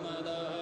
पूर्णमदः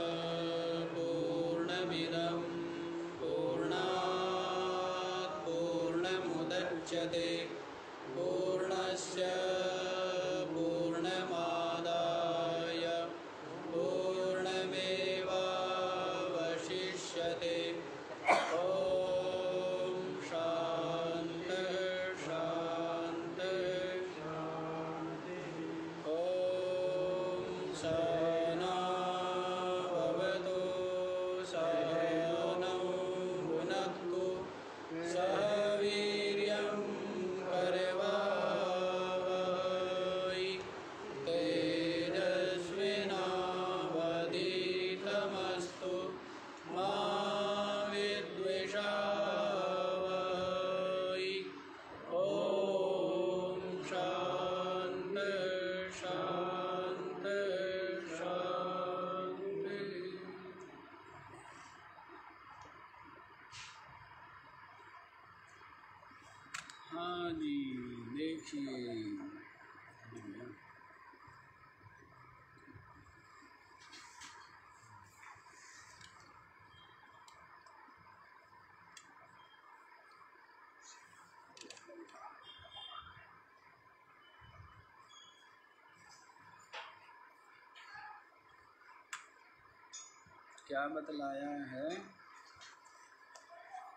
क्या बतलाया है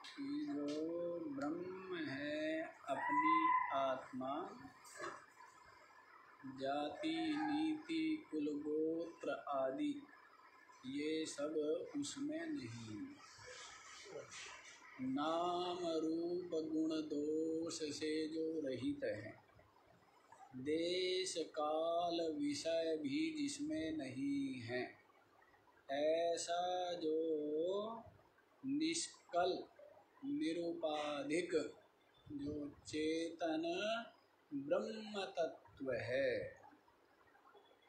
कि जो ब्रह्म है अपनी आत्मा, जाति, नीति, कुल गोत्र आदि, ये सब उसमें नहीं। नाम रूप गुण दोष से जो रहित है, देश काल विषय भी जिसमें नहीं। जो निष्कल, निरुपाधिक, जो चेतन ब्रह्म तत्व है,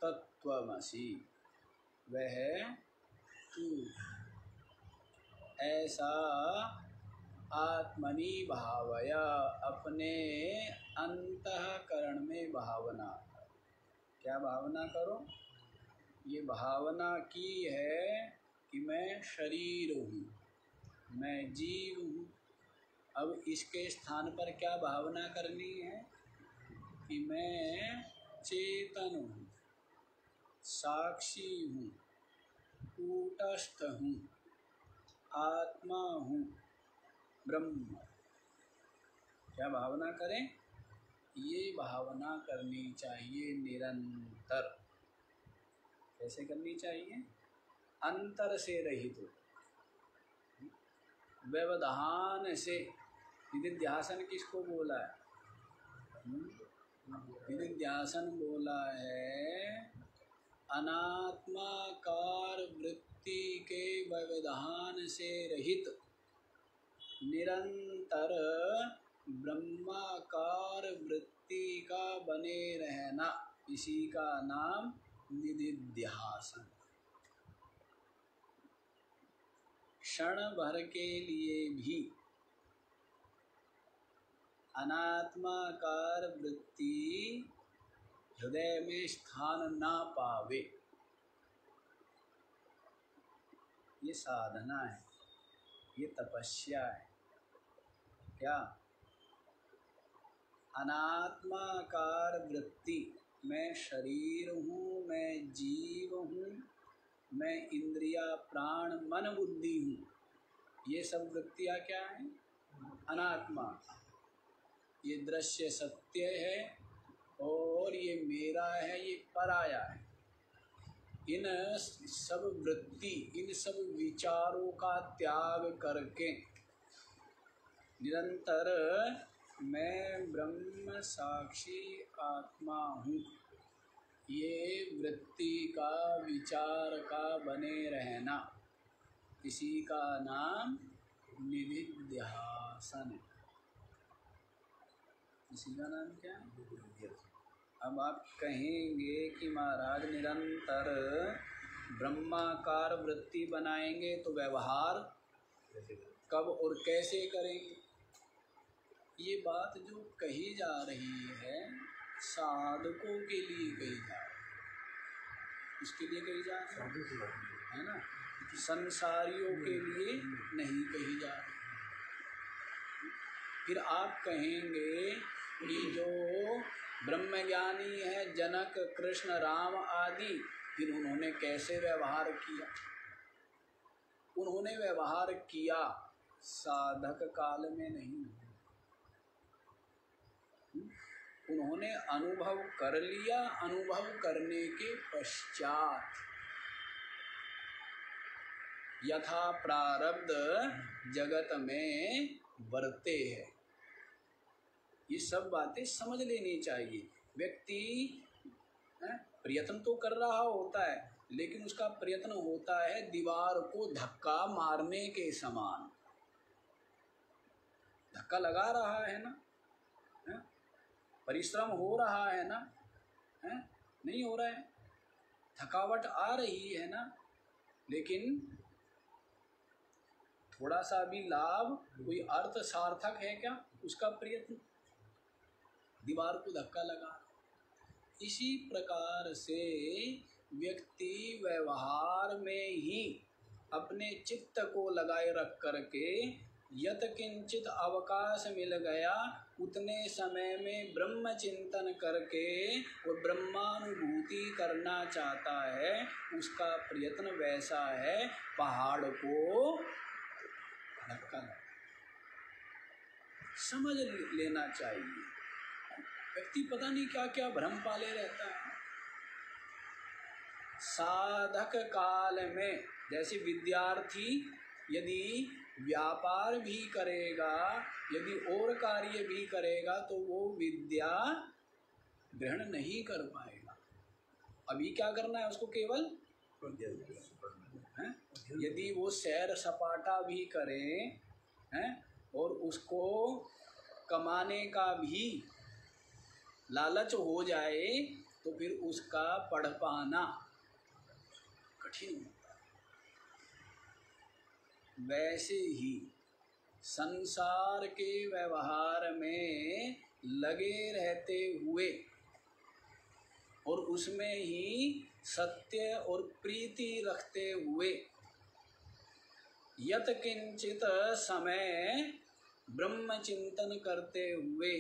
तत्वमसी, वह तू। ऐसा आत्मनि भावया अपने अंतकरण में भावना। क्या भावना करो? ये भावना की है कि मैं शरीर हूँ, मैं जीव हूँ। अब इसके स्थान पर क्या भावना करनी है? कि मैं चेतन हूँ, साक्षी हूँ, कूटस्थ हूँ, आत्मा हूँ, ब्रह्म। क्या भावना करें? ये भावना करनी चाहिए निरंतर। कैसे करनी चाहिए? अंतर से रहित हो व्यवधान से। निधिध्यासन किसको बोला है? निधिध्यासन बोला है, अनात्माकार वृत्ति के व्यवधान से रहित। निरंतर ब्रह्माकार वृत्ति का बने रहना। इसी का नाम निधिध्यासन। क्षण भर के लिए भी अनात्माकार वृत्ति हृदय में स्थान ना पावे। ये साधना है, ये तपस्या है। क्या? अनात्माकार वृत्ति, मैं शरीर हूँ, मैं जीव हूँ मैं इंद्रिया, प्राण, मन, बुद्धि हूँ। ये सब वृत्तियाँ क्या हैं? अनात्मा। ये दृश्य सत्य है और ये मेरा है, ये पराया है। इन सब वृत्ति, इन सब विचारों का त्याग करके निरंतर मैं ब्रह्म साक्षी आत्मा हूँ। ये वृत्ति का विचार का बने रहना। इसी का नाम निधिध्यासन है। इसी का नाम क्या? है अब आप कहेंगे कि महाराज निरंतर ब्रह्माकार वृत्ति बनाएँगे तो व्यवहार कब और कैसे करेंगे ये बात जो कही जा रही है साधकों के लिए कही जा रही उसके लिए कही जा रही है? ना? संसारियों के लिए नहीं कही जा रही फिर आप कहेंगे कि जो ब्रह्मज्ञानी है जनक कृष्ण राम आदि फिर उन्होंने कैसे व्यवहार किया? उन्होंने व्यवहार किया साधक काल में नहीं। उन्होंने अनुभव कर लिया, अनुभव करने के पश्चात यथा प्रारब्ध जगत में बरते हैं। ये सब बातें समझ लेनी चाहिए। व्यक्ति प्रयत्न तो कर रहा होता है, लेकिन उसका प्रयत्न होता है दीवार को धक्का मारने के समान। धक्का लगा रहा है ना? परिश्रम हो रहा है ना? है? नहीं हो रहा है? थकावट आ रही है ना? लेकिन थोड़ा सा भी लाभ कोई अर्थ सार्थक है क्या? उसका प्रयत्न। दीवार को धक्का लगा। इसी प्रकार से व्यक्ति व्यवहार में ही अपने चित्त को लगाए रख करके यत किंचित अवकाश मिल गया। उतने समय में ब्रह्म चिंतन करके वो ब्रह्मानुभूति करना चाहता है, उसका प्रयत्न वैसा है, पहाड़ को धक्का समझ लेना चाहिए। व्यक्ति पता नहीं क्या क्या भ्रम पाले रहता है। साधक काल में, जैसे विद्यार्थी यदि व्यापार भी करेगा, यदि और कार्य भी करेगा तो वो विद्या ग्रहण नहीं कर पाएगा। अभी क्या करना है उसको केवल? यदि वो सैर सपाटा भी करे, हैं, और उसको कमाने का भी लालच हो जाए तो फिर उसका पढ़ पाना कठिन वैसे ही संसार के व्यवहार में लगे रहते हुए और उसमें ही सत्य और प्रीति रखते हुए यत किंचित समय ब्रह्म चिंतन करते हुए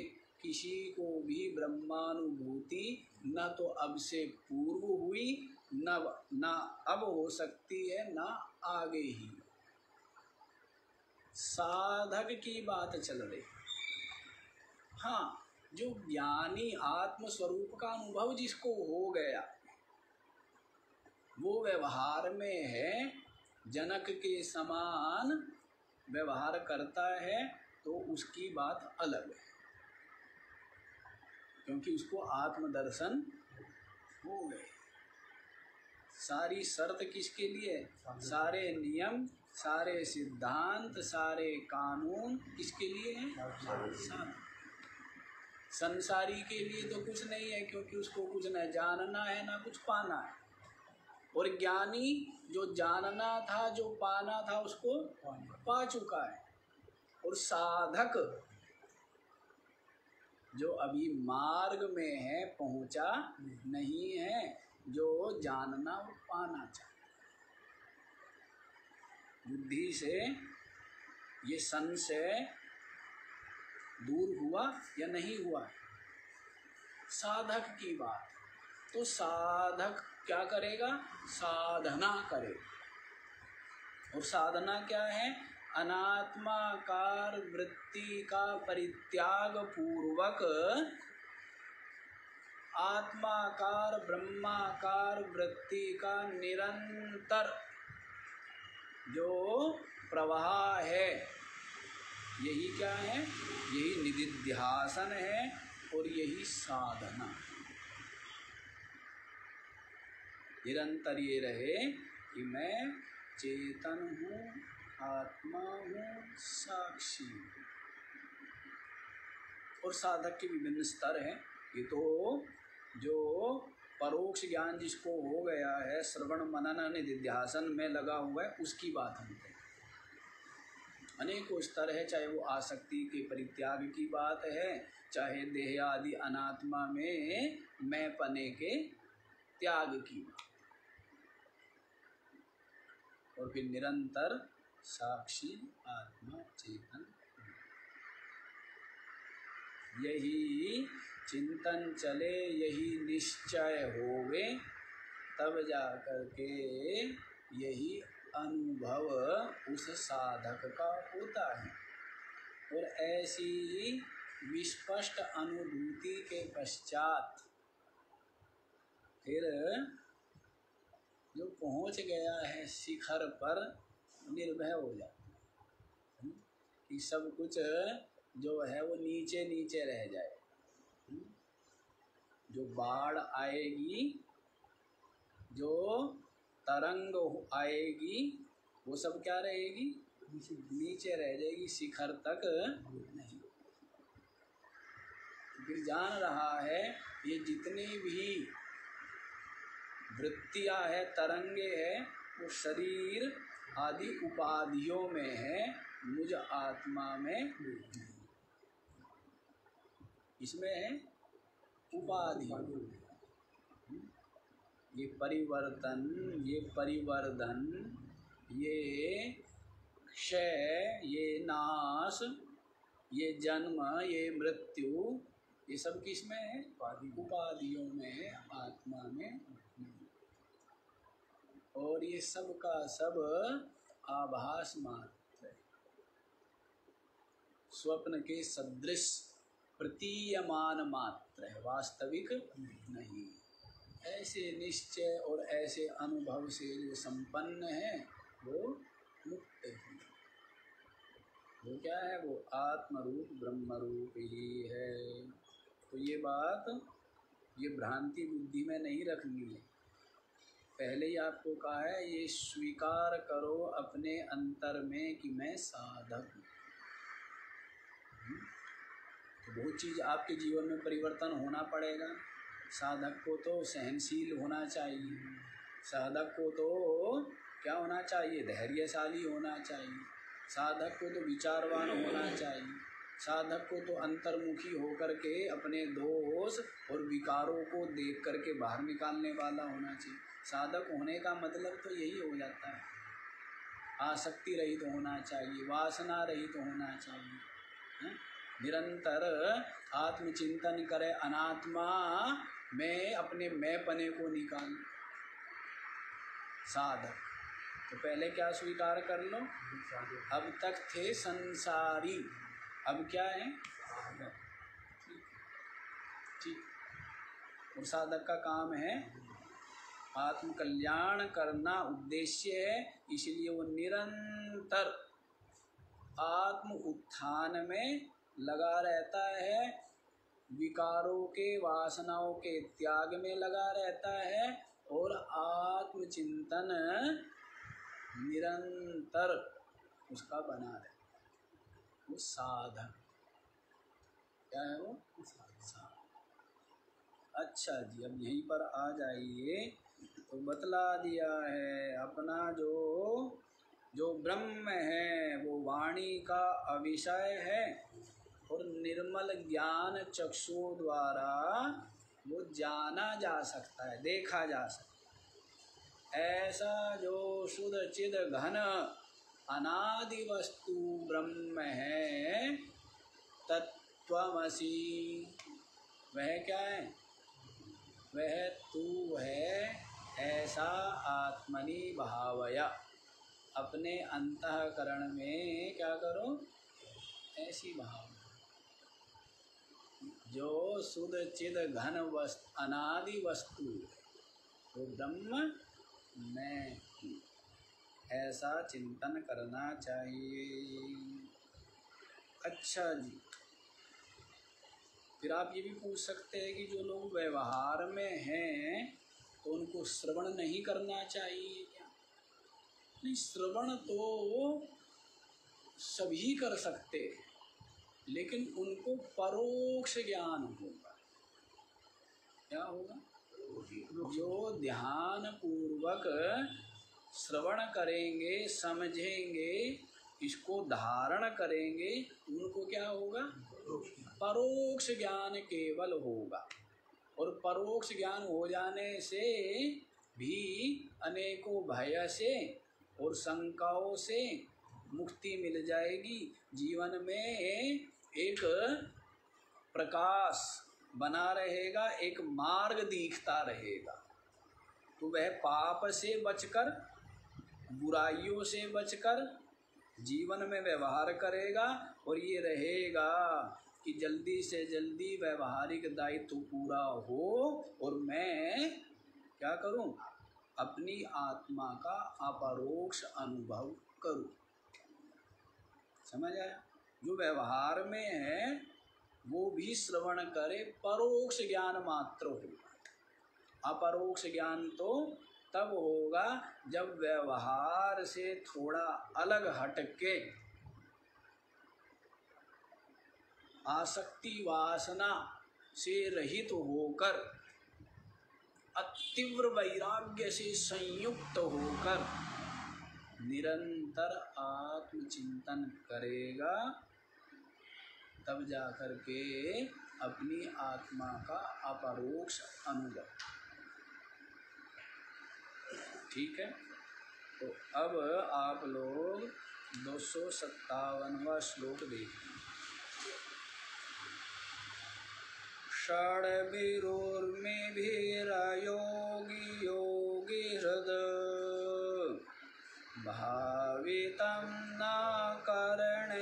किसी को भी ब्रह्मानुभूति न तो अब से पूर्व हुई, न न अब हो सकती है, न आगे ही। साधक की बात चल रही। हाँ जो ज्ञानी आत्म स्वरूप का अनुभव जिसको हो गया, वो व्यवहार में है, जनक के समान व्यवहार करता है तो उसकी बात अलग है। क्योंकि उसको आत्मदर्शन हो गए सारी शर्त किसके लिए? सारे नियम सारे सिद्धांत सारे कानून किसके लिए हैं? संसारी। के लिए तो कुछ नहीं है क्योंकि उसको कुछ न जानना है ना कुछ पाना है। और ज्ञानी जो जानना था जो पाना था उसको पा चुका है। और साधक जो अभी मार्ग में है पहुँचा नहीं है जो जानना और पाना चाहता बुद्धि से ये संशय दूर हुआ या नहीं हुआ? साधक की बात। तो साधक क्या करेगा? साधना करे और साधना क्या है? अनात्माकार वृत्ति का परित्याग पूर्वक आत्माकार ब्रह्माकार वृत्ति का निरंतर जो प्रवाह है, यही क्या है? यही निधिध्यासन है और यही साधना। निरंतर ये रहे कि मैं चेतन हूँ, आत्मा हूँ, साक्षी और साधक के विभिन्न स्तर हैं। ये तो जो परोक्ष ज्ञान जिसको हो गया है, श्रवण मनन निधिध्यासन में लगा हुआ है, उसकी बात हम करें अनेकों स्तर है, चाहे वो आसक्ति के परित्याग की बात है, चाहे देह आदि अनात्मा में मैं पने के त्याग की बात। और फिर निरंतर साक्षी आत्मा चेतन यही चिंतन चले यही निश्चय होवे, तब जा कर के यही अनुभव उस साधक का होता है। और ऐसी विस्पष्ट अनुभूति के पश्चात फिर जो पहुँच गया है शिखर पर, निर्भय हो जाता है, कि सब कुछ जो है वो नीचे नीचे रह जाए। जो बाढ़ आएगी जो तरंग आएगी वो सब क्या रहेगी? नीचे। रह जाएगी शिखर तक। नहीं। फिर जान रहा है ये जितनी भी वृत्तियाँ है तरंगे है वो शरीर आदि उपाधियों में है मुझ आत्मा में। इसमें है उपाधि ये परिवर्तन, ये परिवर्धन, ये क्षय, ये नाश, ये जन्म, ये मृत्यु, ये सब किसमें है? उपाधियों में, आत्मा में। और ये सब का सब आभास मात्र स्वप्न के सदृश प्रतीयमान मात्र है वास्तविक नहीं। ऐसे निश्चय और ऐसे अनुभव से जो संपन्न है, वो मुक्त है। वो क्या है? वो आत्मरूप ब्रह्म रूप ही है। तो ये बात, ये भ्रांति बुद्धि में नहीं रखनी है। पहले ही आपको कहा है, ये स्वीकार करो अपने अंतर में कि मैं साधक हूँ। बहुत चीज़ आपके जीवन में परिवर्तन होना पड़ेगा। साधक को तो सहनशील होना चाहिए। साधक को तो क्या होना चाहिए? धैर्यशाली होना चाहिए। साधक को तो विचारवान होना चाहिए। साधक को तो अंतर्मुखी होकर के अपने दोष और विकारों को देख करके बाहर निकालने वाला होना चाहिए। साधक होने का मतलब तो यही हो जाता है। आसक्ति रहित तो होना चाहिए, वासना रहित तो होना चाहिए। है? निरंतर आत्मचिंतन करे अनात्मा, में अपने मैं पने को निकाल। साधक। तो पहले क्या स्वीकार कर लो? अब तक थे संसारी। अब क्या है? ठीक। और साधक का काम है आत्म कल्याण करना। उद्देश्य है, इसलिए वो निरंतर आत्म उत्थान में लगा रहता है। विकारों के, वासनाओं के त्याग में लगा रहता है और आत्मचिंतन निरंतर उसका बना रहता है। वो साधन। क्या है वो? साधन। अच्छा जी, अब यहीं पर आ जाइए। तो बतला दिया है अपना जो जो ब्रह्म है, वो वाणी का अविषय है। और निर्मल ज्ञान चक्षुओं द्वारा वो जाना जा सकता है, देखा जा सकता है। ऐसा जो शुद्ध चिद घन अनादि वस्तु ब्रह्म है तत्वमसी वह क्या है? वह तू है ऐसा आत्मनि भावया। अपने अंतकरण में क्या करो? ऐसी भाव जो शुद्ध चिद घन वस्तु अनादि वस्तु वो ब्रह्म मैं ऐसा चिंतन करना चाहिए। अच्छा जी। फिर आप ये भी पूछ सकते हैं कि जो लोग व्यवहार में हैं तो उनको श्रवण नहीं करना चाहिए क्या? नहीं, श्रवण तो सभी कर सकते लेकिन उनको परोक्ष ज्ञान होगा। क्या होगा? जो ध्यान पूर्वक श्रवण करेंगे, समझेंगे, इसको धारण करेंगे, उनको क्या होगा? परोक्ष ज्ञान केवल होगा। और परोक्ष ज्ञान हो जाने से भी अनेकों भय से और शंकाओं से मुक्ति मिल जाएगी। जीवन में एक प्रकाश बना रहेगा, एक मार्ग दिखता रहेगा। तो वह पाप से बचकर, बुराइयों से बचकर, जीवन में व्यवहार करेगा और ये रहेगा कि जल्दी से जल्दी व्यवहारिक दायित्व पूरा हो और मैं क्या करूँ? अपनी आत्मा का अपरोक्ष अनुभव करूँ। समझ आया? जो व्यवहार में है, वो भी श्रवण करे, परोक्ष ज्ञान मात्र होगा। अपरोक्ष ज्ञान तो तब होगा जब व्यवहार से थोड़ा अलग हटके आसक्ति वासना से रहित होकर, अतीव्र वैराग्य से संयुक्त होकर निरंतर आत्मचिंतन करेगा। तब जाकर के अपनी आत्मा का अपरोक्ष अनुभव। ठीक है? तो अब आप लोग दो सौ सत्तावनवा श्लोक देखिए। षड्भिरोर्मिभिरयोगी योगी हृद भावितं न करणैर्विभावितम्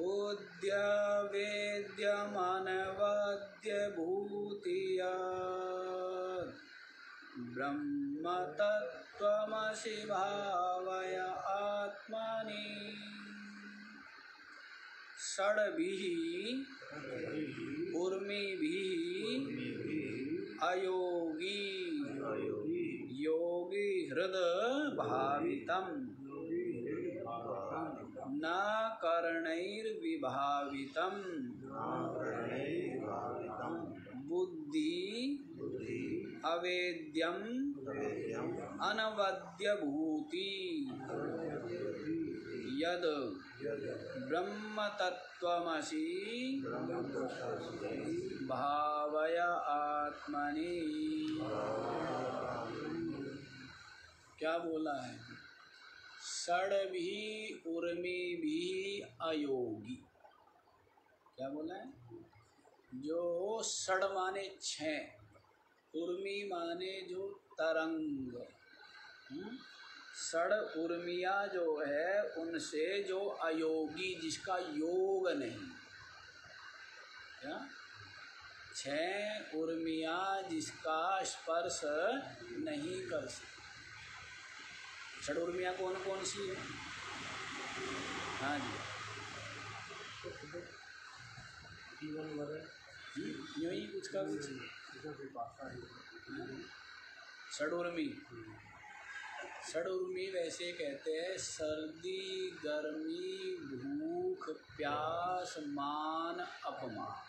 बुद्ध्यवेद्यमनवद्यभूतिया ब्रह्मतत्त्वमसि भावय आत्मनि। षड्भिः उर्मिभिः अयोगी। योगी हृद भावितम न कर्णैर्विभावितम बुद्धि अवेद्यम। अनवद्यभूति। यद ब्रह्मतत्त्वमसि भावय आत्मनि। क्या बोला है? षड भी उर्मी भी अयोगी। क्या बोला है? जो षड माने छः उर्मी माने जो तरंग। हम्म? षड उर्मिया जो है, उनसे जो अयोगी, जिसका योग नहीं। क्या? छह उर्मिया जिसका स्पर्श नहीं कर सकती। षड उर्मिया कौन कौन सी है? हाँ जी। यूँ ही कुछ का कुछ। षड उर्मी सड़ुर्मी वैसे कहते हैं सर्दी गर्मी भूख प्यास मान अपमान।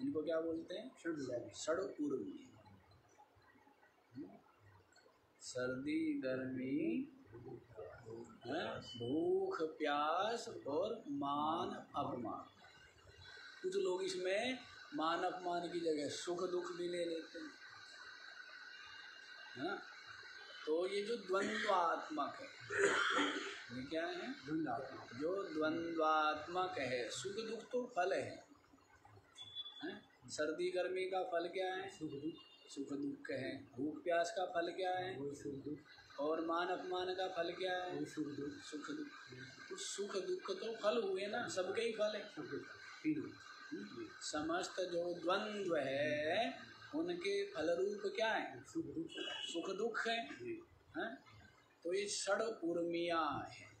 इनको क्या बोलते हैं? सड़ उर्मी सर्दी गर्मी भूख प्यास और मान अपमान। कुछ लोग इसमें मान अपमान की जगह सुख दुख भी ले लेते हैं। हाँ? तो ये जो द्वंद्वात्मक है ये क्या है? द्वंद्वात्मक। जो द्वंद्वात्मक है सुख दुख तो फल है, है? सर्दी गर्मी का फल क्या है? सुख दुख। सुख दुख है। भूख प्यास का फल क्या है? सुख दुख। और मान अपमान का फल क्या है? सुख दुख। सुख दुख। तो सुख दुख तो फल हुए ना सबके ही फल है। समस्त जो द्वंद्व है उनके फल रूप क्या है? सुख दुख। सुख दुख है, है? तो ये षड उर्मिया है।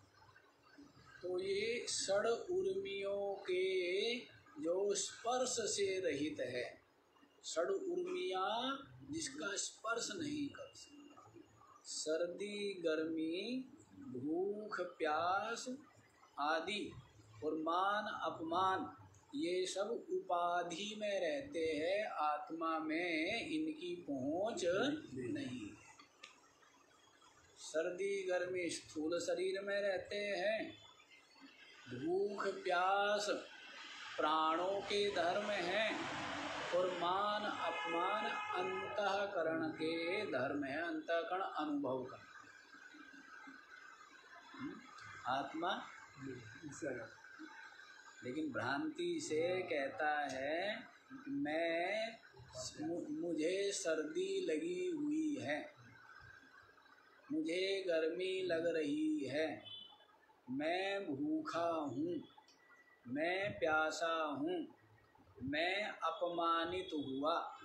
तो ये षड उर्मियों के जो स्पर्श से रहित है षड उर्मिया जिसका स्पर्श नहीं कर सकता। सर्दी, गर्मी, भूख, प्यास आदि और मान, अपमान, ये सब उपाधि में रहते हैं। आत्मा में इनकी पहुँच नहीं सर्दी, गर्मी स्थूल शरीर में रहते हैं। भूख, प्यास प्राणों के धर्म हैं। और मान अपमान अंतकरण के धर्म है, अंतकरण अनुभव का हम्म? आत्मा लेकिन भ्रांति से कहता है मैं, मुझे सर्दी लगी हुई है, मुझे गर्मी लग रही है, मैं भूखा हूँ, मैं प्यासा हूँ मैं अपमानित हुआ।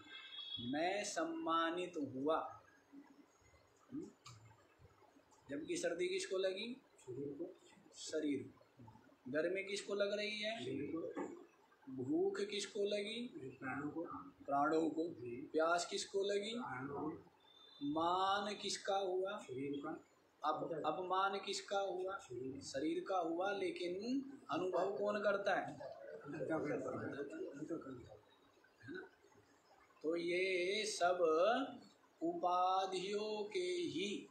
मैं सम्मानित हुआ। हम्म? जबकि सर्दी किसको लगी? शरीर गर्मी किसको लग रही है? भूख किसको लगी? प्राणों को। प्राणों को। प्यास किसको लगी? मान किसका हुआ? शरीर का। अब अपमान किसका हुआ? शरीर का हुआ लेकिन अनुभव कौन करता है? तो ये सब उपाधियों के ही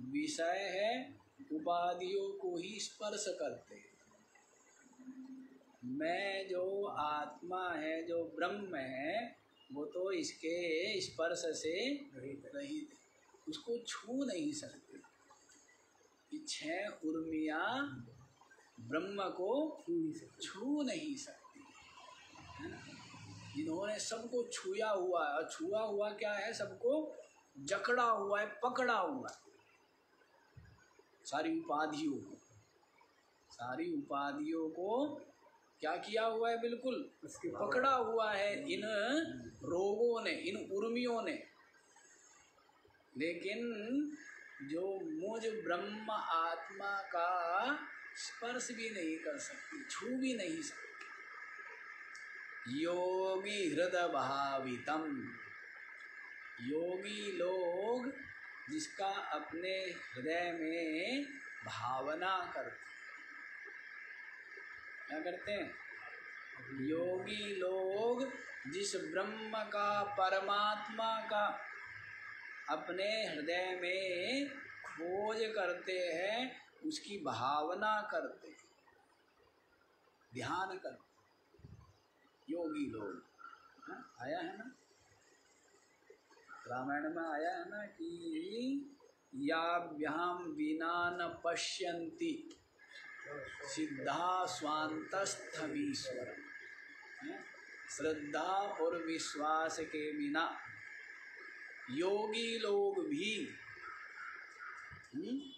विषय है। उपाधियों को ही स्पर्श करते हैं। मैं जो आत्मा है जो ब्रह्म है वो तो इसके स्पर्श से रहित उसको छू नहीं सकते। छह उर्मिया ब्रह्म को छू नहीं सकती। है ना? जिन्होंने सबको छुया हुआ है और छुआ हुआ क्या है? सबको जकड़ा हुआ है पकड़ा हुआ है। सारी उपाधियों को सारी उपाधियों को क्या किया हुआ है? बिल्कुल पकड़ा हुआ है इन रोगों ने इन उर्मियों ने। लेकिन जो मुझ ब्रह्म आत्मा का स्पर्श भी नहीं कर सकती, छू भी नहीं सकती। योगी हृदय भावितम योगी लोग जिसका अपने हृदय में भावना करते क्या करते हैं? योगी लोग जिस ब्रह्म का, परमात्मा का अपने हृदय में खोज करते हैं उसकी भावना करते ध्यान करते योगी लोग। हाँ, आया है ना? रामायण में आया है ना कि याभ्याम विना न पश्यन्ति। सिद्धा स्वांतस्थवीश्वर श्रद्धा और विश्वास के बिना योगी लोग भी हुँ?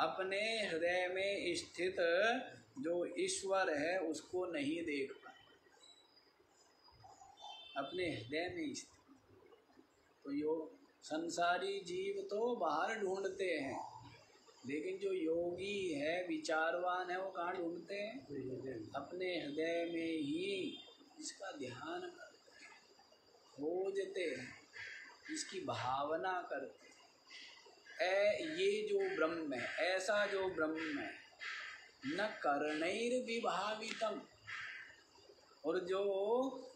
अपने हृदय में स्थित जो ईश्वर है, उसको नहीं देख पाए अपने हृदय में स्थित। तो यो संसारी जीव तो बाहर ढूंढते हैं। लेकिन जो योगी है, विचारवान है, वो कहाँ ढूंढते हैं? अपने हृदय में ही इसका ध्यान करते हैं। खोजते हैं, इसकी भावना करते ए ये जो ब्रह्म है, ऐसा जो ब्रह्म है, न कर्णैर विभावितम और जो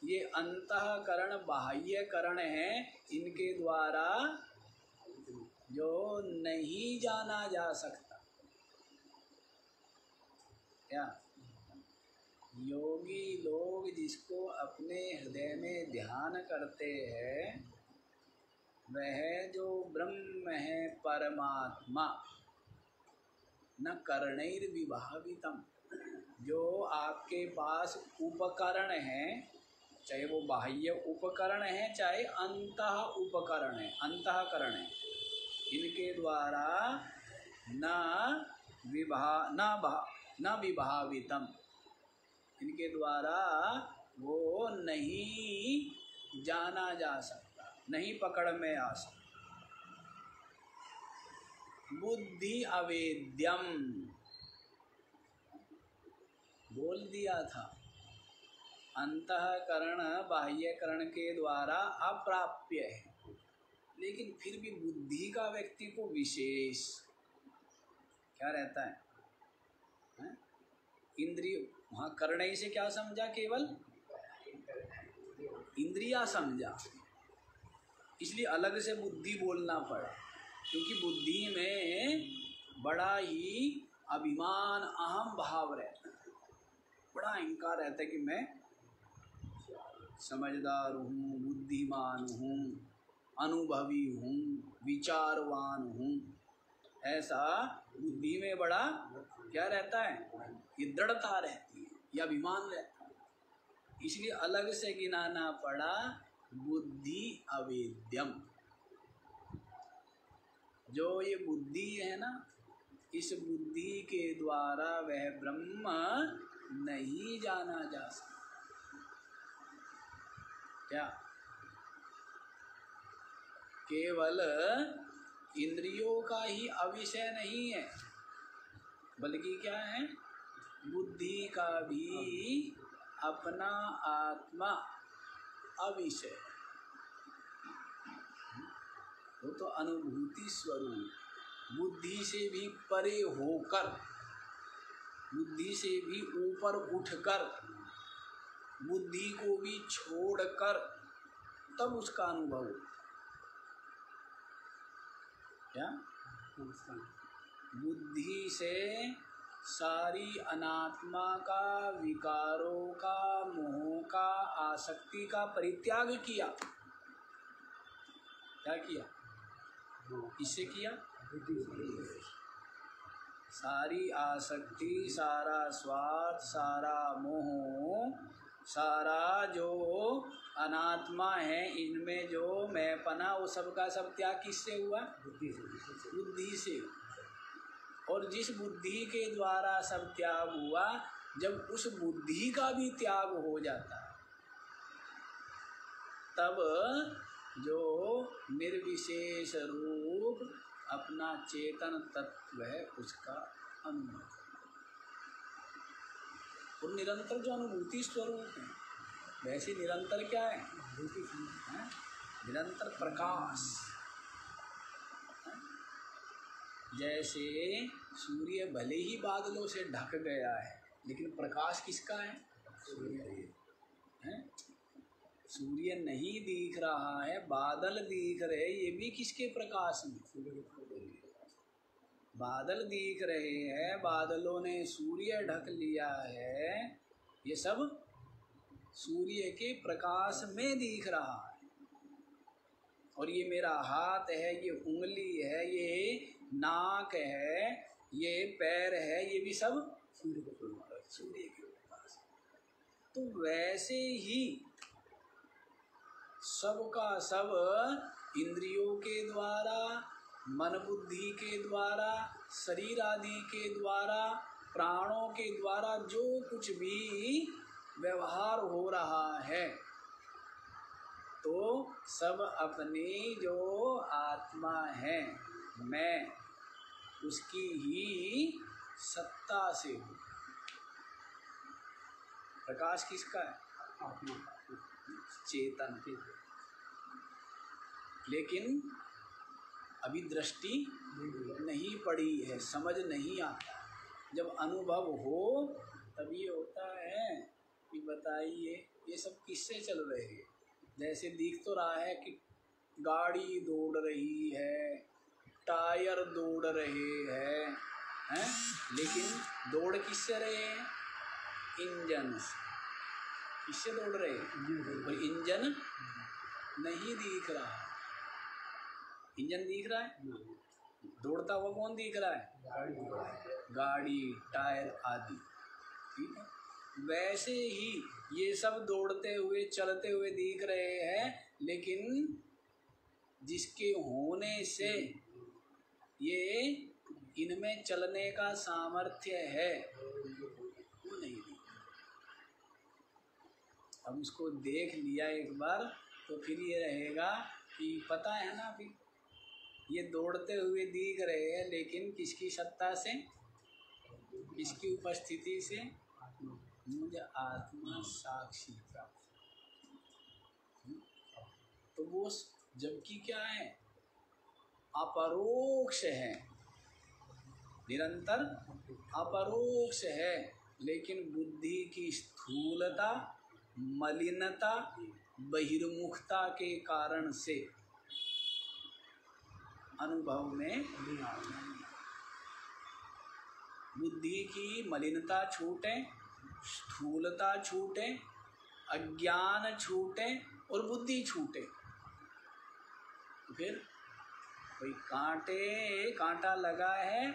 ये अंतकरण, बाह्य करण है, इनके द्वारा जो नहीं जाना जा सकता। क्या? योगी लोग जिसको अपने हृदय में ध्यान करते हैं वह जो ब्रह्म है परमात्मा, न कर्णैर विभावितम जो आपके पास उपकरण है, चाहे वो बाह्य उपकरण है, चाहे अंत उपकरण है, अंतकरण है, इनके द्वारा न विभा, न भा, न विभावितम। इनके द्वारा वो नहीं जाना जा सकता। नहीं पकड़ में आ सकता बुद्धि अवेद्यम। बोल दिया था। अंतकरण बाह्यकरण के द्वारा अप्राप्य है। लेकिन फिर भी बुद्धि का व्यक्ति को विशेष क्या रहता है, है? इंद्रिय वहाँ कर्ण से क्या समझा केवल? इंद्रिया समझा। इसलिए अलग से बुद्धि बोलना पड़ा, क्योंकि बुद्धि में बड़ा ही अभिमान, अहम भाव रहता है। बड़ा अहंकार रहता है कि मैं समझदार हूँ, बुद्धिमान हूँ, अनुभवी हूँ, विचारवान हूँ। ऐसा बुद्धि में बड़ा क्या रहता है? ये दृढ़ता रहती है, या अभिमान रहता है। इसलिए अलग से गिनाना पड़ा बुद्धि अवेद्यम जो ये बुद्धि है ना, इस बुद्धि के द्वारा वह ब्रह्म नहीं जाना जा सकता। क्या? केवल इंद्रियों का ही अविषय नहीं है, बल्कि क्या है? बुद्धि का भी अपना आत्मा। अविषय वो तो अनुभूति स्वरूप बुद्धि से भी परे होकर बुद्धि से भी ऊपर उठकर बुद्धि को भी छोड़कर तब उसका अनुभव क्या? बुद्धि से सारी अनात्मा का, विकारों का, मोह का, आसक्ति का परित्याग किया। क्या किया? किससे किया? सारी आसक्ति, सारा स्वार्थ, सारा मोह, सारा जो अनात्मा है, इनमें जो मैं पना वो सब का सब त्याग किससे हुआ? बुद्धि से और जिस बुद्धि के द्वारा सब त्याग हुआ जब उस बुद्धि का भी त्याग हो जाता है तब जो निर्विशेष रूप अपना चेतन तत्व है उसका अनुभव और निरंतर जो अनुभूति स्वरूप है वैसे निरंतर क्या है? है? निरंतर प्रकाश है? जैसे सूर्य भले ही बादलों से ढक गया है लेकिन प्रकाश किसका है? सूर्य है? सूर्य नहीं दिख रहा है बादल दिख रहे ये भी किसके प्रकाश में। बादल दिख रहे हैं बादलों ने सूर्य ढक लिया है ये सब सूर्य के प्रकाश में दिख रहा है। और ये मेरा हाथ है ये उंगली है ये नाक है, ये पैर है, ये भी सब सूर्य के सूर्य के प्रकाश तो वैसे ही सबका सब इंद्रियों के द्वारा मन बुद्धि के द्वारा, शरीर आदि के द्वारा, प्राणों के द्वारा जो कुछ भी व्यवहार हो रहा है तो सब अपनी जो आत्मा है, मैं। उसकी ही सत्ता से हूँ प्रकाश किसका है? आत्मा चेतन लेकिन अभी दृष्टि नहीं पड़ी है, समझ नहीं आता। जब अनुभव हो तब ये होता है कि बताइए, ये सब किससे चल रहे हैं? जैसे दिख तो रहा है कि गाड़ी दौड़ रही है टायर दौड़ रहे हैं हैं? लेकिन दौड़ किससे रहे हैं? इंजन से। किससे दौड़ रहे हैं? और इंजन नहीं दिख रहा। इंजन दिख रहा है? दौड़ता हुआ कौन दिख रहा है। गाड़ी टायर आदि। ठीक है? वैसे ही ये सब दौड़ते हुए चलते हुए दिख रहे हैं लेकिन जिसके होने से ये इनमें चलने का सामर्थ्य है। वो नहीं अब उसको देख लिया एक बार तो फिर ये रहेगा कि पता है ना अभी। ये दौड़ते हुए दिख रहे हैं, लेकिन किसकी सत्ता से? किसकी उपस्थिति से? मुझे आत्मा साक्षी प्राप्त। तो वो जबकि क्या है? अपरोक्ष है। निरंतर अपरोक्ष है, लेकिन बुद्धि की स्थूलता, मलिनता, बहिर्मुखता के कारण से अनुभव में बुद्धि की मलिनता छूटे, स्थूलता छूटे, अज्ञान छूटे और बुद्धि छूटे। फिर कोई कांटे, कांटा लगा है,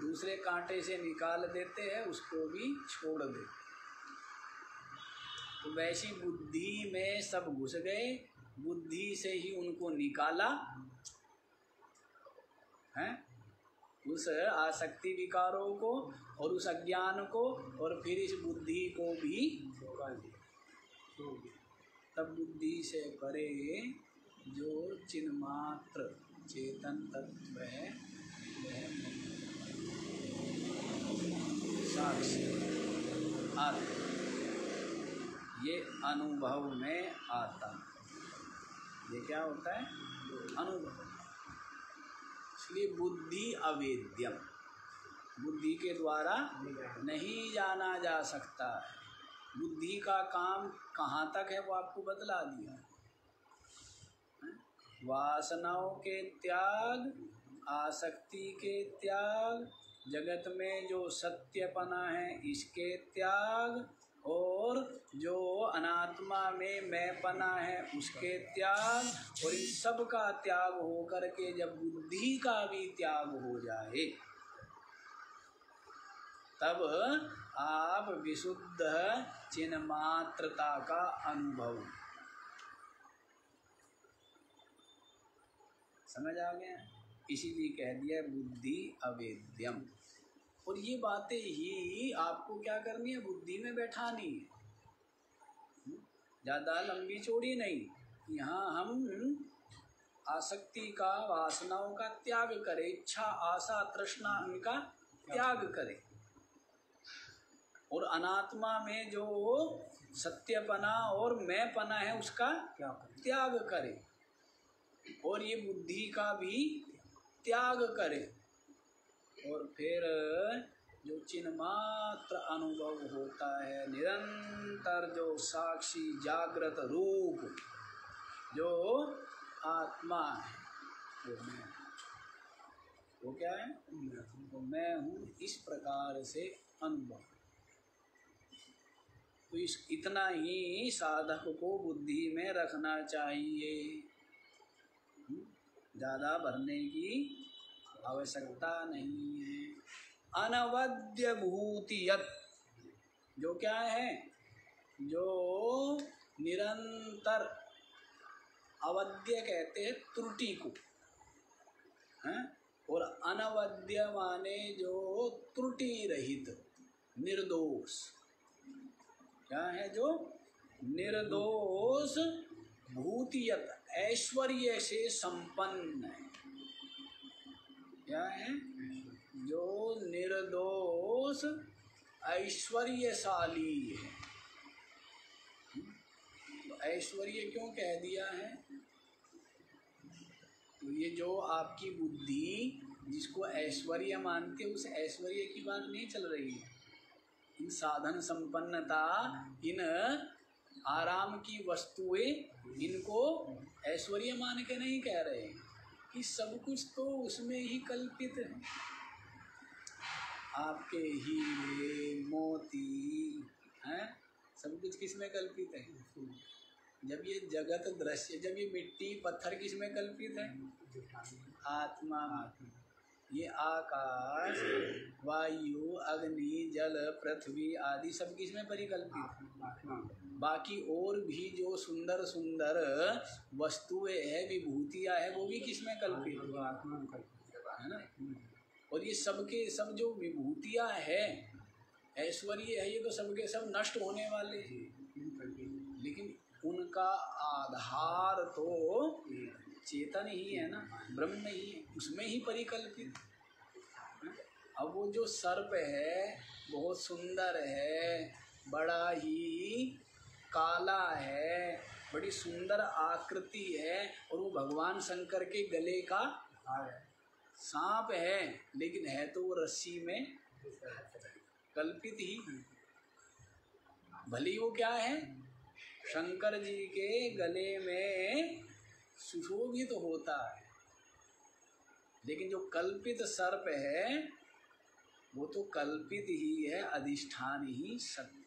दूसरे कांटे से निकाल देते हैं, उसको भी छोड़ देते तो वैसी बुद्धि में सब घुस गए, बुद्धि से ही उनको निकाला। है? उस आसक्ति विकारों को और उस अज्ञान को और फिर इस बुद्धि को भी तब बुद्धि से परे जो चिन्मात्र चेतन तत्व है, वह साक्षी ये अनुभव में आता ये क्या होता है? अनुभव। इसलिए बुद्धि अवेद्यम। बुद्धि के द्वारा नहीं जाना जा सकता। बुद्धि का काम कहाँ तक है वो आपको बतला दिया। वासनाओं के त्याग, आसक्ति के त्याग, जगत में जो सत्यपना है इसके त्याग, और जो अनात्मा में मैं पना है उसके त्याग, और इन सब का त्याग हो करके जब बुद्धि का भी त्याग हो जाए, तब आप विशुद्ध चिन्मात्रता का अनुभव समझ आ गया। इसीलिए कह दिया बुद्धि अवेद्यम। और ये बातें ही आपको क्या करनी है? बुद्धि में बैठानी है। ज़्यादा लंबी चौड़ी नहीं। यहाँ हम आसक्ति का वासनाओं का त्याग करें इच्छा आशा तृष्णा इनका त्याग करें। और अनात्मा में जो सत्यपना और मैं पना है उसका त्याग करें। और ये बुद्धि का भी त्याग करें। और फिर जो चिन्ह मात्र अनुभव होता है, निरंतर जो साक्षी जागृत रूप, जो आत्मा है, वो मैं वो क्या है? तो मैं हूँ इस प्रकार से अनुभव। तो इस, इतना ही साधक को बुद्धि में रखना चाहिए? ज़्यादा भरने की आवश्यकता नहीं है। अनवद्य भूतियत जो क्या है? जो निरंतर अवध्य कहते हैं त्रुटि को। हैं? और अनवध्य माने जो त्रुटि रहित, निर्दोष। क्या है जो? निर्दोष भूतियत ऐश्वर्य से संपन्न है। क्या है? जो निर्दोष ऐश्वर्यशाली है। तो ऐश्वर्य क्यों कह दिया है? तो ये जो आपकी बुद्धि जिसको ऐश्वर्य मानते, उस ऐश्वर्य की बात नहीं चल रही है। इन साधन संपन्नता, इन आराम की वस्तुएँ इनको ऐश्वर्य मान के नहीं कह रहे कि सब कुछ तो उसमें ही कल्पित है। आपके हीरे मोती, हैं? सब कुछ किसमें कल्पित है? जब ये जगत दृश्य, जब ये मिट्टी पत्थर किसमें कल्पित है? आत्मा। ये आकाश, वायु, अग्नि, जल, पृथ्वी आदि सब किसमें परिकल्पित बाकी और भी जो सुंदर सुंदर वस्तुएँ है विभूतियाँ है वो भी किसमें कल्पित है? ना? और ये सबके सब जो विभूतियाँ है ऐश्वर्य है ये तो सबके सब नष्ट होने वाले हैं। लेकिन उनका आधार तो चेतन ही है ना ब्रह्म ही है उसमें ही परिकल्पित अब वो जो सर्प है बहुत सुंदर है बड़ा ही काला है, बड़ी सुंदर आकृति है और वो भगवान शंकर के गले का सांप है, लेकिन है तो वो रस्सी में कल्पित ही। भली वो क्या है, शंकर जी के गले में सुशोभित तो होता है, लेकिन जो कल्पित सर्प है, वो तो कल्पित ही है, अधिष्ठान ही सत्य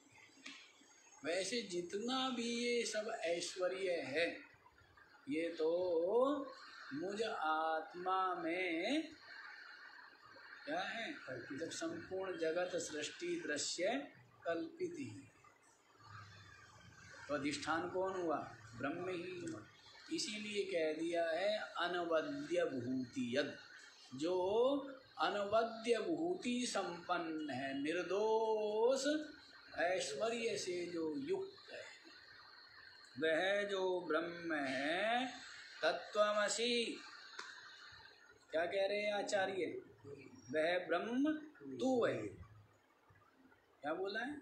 वैसे जितना भी ये सब ऐश्वर्य है, ये तो मुझ आत्मा में क्या है? जब संपूर्ण जगत सृष्टि दृश्य कल्पित ही। तो अधिष्ठान कौन हुआ? ब्रह्म ही हुआ। इसीलिए कह दिया है अनवद्य भूति यद। जो अनवद्य भूति संपन्न है, निर्दोष ऐश्वर्य से जो युक्त है, वह जो ब्रह्म है, तत्वमसी। क्या कह रहे हैं आचार्य? वह ब्रह्म तू है। क्या बोला है?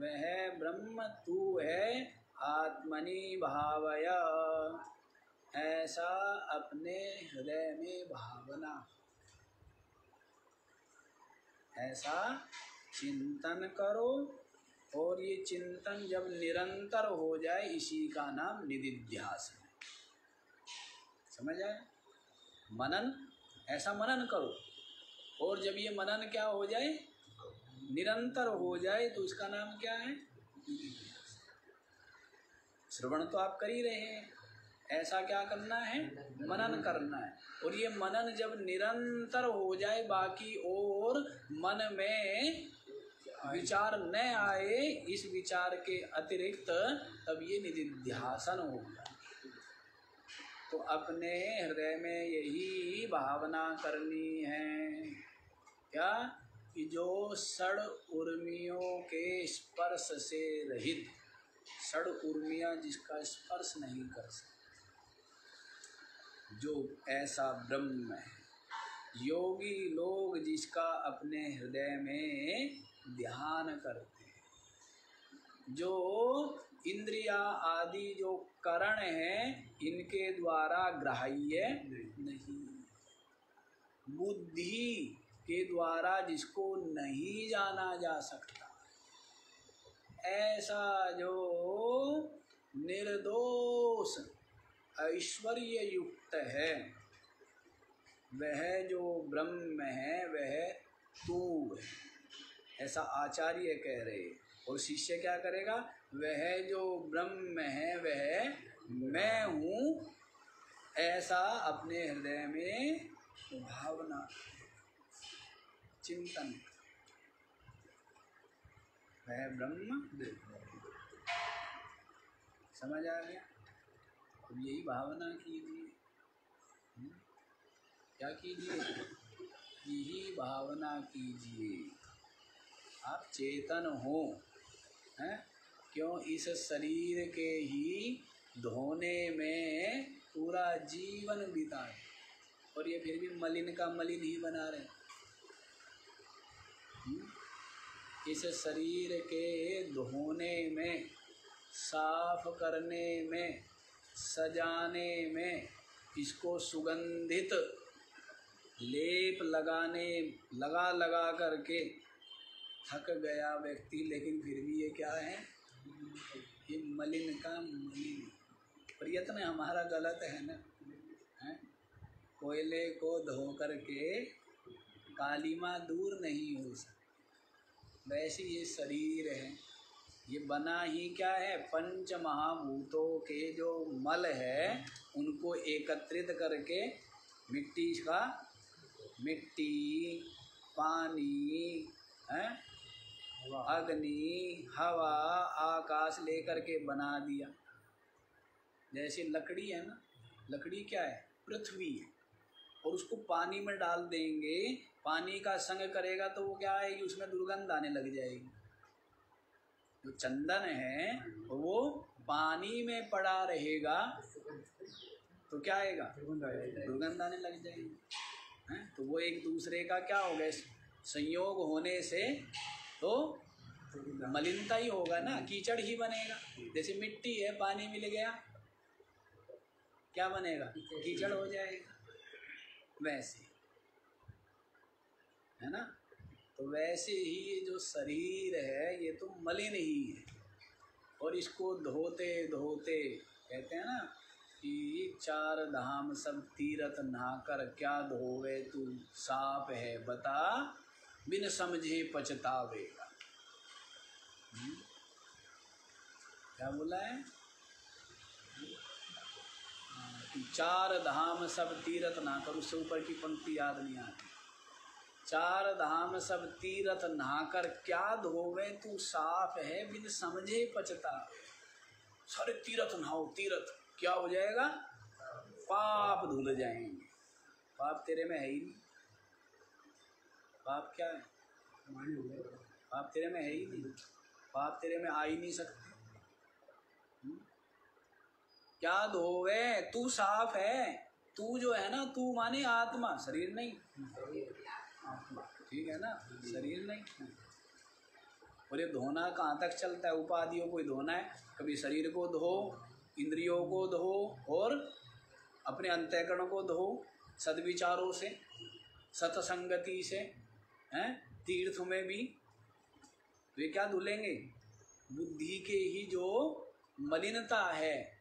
वह ब्रह्म तू है आत्मनि भावया ऐसा अपने हृदय में भावना। ऐसा चिंतन करो और ये चिंतन जब निरंतर हो जाए, इसी का नाम निधिध्यास है। समझ आए? मनन, ऐसा मनन करो। और जब ये मनन क्या हो जाए, निरंतर हो जाए तो इसका नाम क्या है? श्रवण तो आप कर ही रहे हैं। ऐसा क्या करना है? मनन करना है। और ये मनन जब निरंतर हो जाए, बाकी और मन में विचार न आए, इस विचार के अतिरिक्त तब ये निधिध्यासन होगा। तो अपने हृदय में यही भावना करनी है। क्या? कि जो सड़ उर्मियों के स्पर्श से रहित सड़ उर्मिया जिसका स्पर्श नहीं कर सकती, जो ऐसा ब्रह्म है। योगी लोग जिसका अपने हृदय में ध्यान करते हैं। जो इंद्रिया आदि जो करण है, इनके द्वारा ग्राह्य नहीं। बुद्धि के द्वारा जिसको नहीं जाना जा सकता। ऐसा जो निर्दोष ऐश्वर्य युक्त है, वह जो ब्रह्म है, वह तू है। ऐसा आचार्य कह रहे और शिष्य क्या करेगा? वह जो ब्रह्म है, वह मैं हूँ, ऐसा अपने हृदय में भावना, चिंतन। वह ब्रह्म समझ आ गया? अब यही भावना कीजिए। हम्म? क्या कीजिए? यही भावना कीजिए। आप चेतन हो। हैं? क्यों इस शरीर के ही धोने में पूरा जीवन बिताए और ये फिर भी मलिन का मलिन ही बना रहे हम्म? इस शरीर के धोने में, साफ़ करने में, सजाने में, इसको सुगंधित लेप लगाने, लगा लगा करके थक गया व्यक्ति, लेकिन फिर भी ये क्या है? ये मलिन का मलिन। प्रयत्न हमारा गलत है ना? है? कोयले को धो कर के कालीमा दूर नहीं हो सकती। वैसे ये शरीर है। ये बना ही क्या है? पंच महाभूतों के जो मल है, उनको एकत्रित करके मिट्टी का मिट्टी, पानी, है? अग्नि हवा आकाश लेकर के बना दिया। जैसे लकड़ी है ना लकड़ी क्या है? पृथ्वी है। और उसको पानी में डाल देंगे पानी का संग करेगा तो वो क्या आएगी? उसमें दुर्गंध आने लग जाएगी। जो चंदन है वो पानी में पड़ा रहेगा तो क्या आएगा? दुर्गंध आने लग जाएगी। है? तो वो एक दूसरे का क्या हो गया? संयोग होने से तो मलिनता ही होगा ना, कीचड़ ही बनेगा। जैसे मिट्टी है, पानी मिल गया, क्या बनेगा? कीचड़ हो जाएगा। वैसे। है ना? तो वैसे ही ये जो शरीर है, ये तो मलिन ही है। और इसको धोते धोते, कहते हैं ना कि चार धाम सब तीरथ नहाकर क्या धोवे तू? साफ़ है, बता। बिन समझे पछतावेगा हम्म? क्या बोला है? हाँ, चार धाम सब तीरथ ना कर उससे ऊपर की पंक्ति याद नहीं आती। चार धाम सब तीरथ नहाकर क्या धोवे तू साफ़ है बिन समझे पचता सारे तीरथ नहाओ तीरथ क्या हो जाएगा? पाप धुल जाएँगे। पाप तेरे में है ही नहीं। पाप क्या है? पाप तेरे में है ही नहीं। पाप तेरे में आ ही नहीं सकते। हम्म? क्या धोवे तू साफ़ है। तू जो है ना, तू माने आत्मा, शरीर नहीं। ठीक है ना? शरीर नहीं। और ये धोना कहाँ तक चलता है? उपाधियों को धोना है। कभी शरीर को धो, इंद्रियों को धो, और अपने अंतःकरण को धो, सदविचारों से, सतसंगति से। हैं? तीर्थ में भी। वे क्या धुलेंगे? बुद्धि के ही जो मलिनता है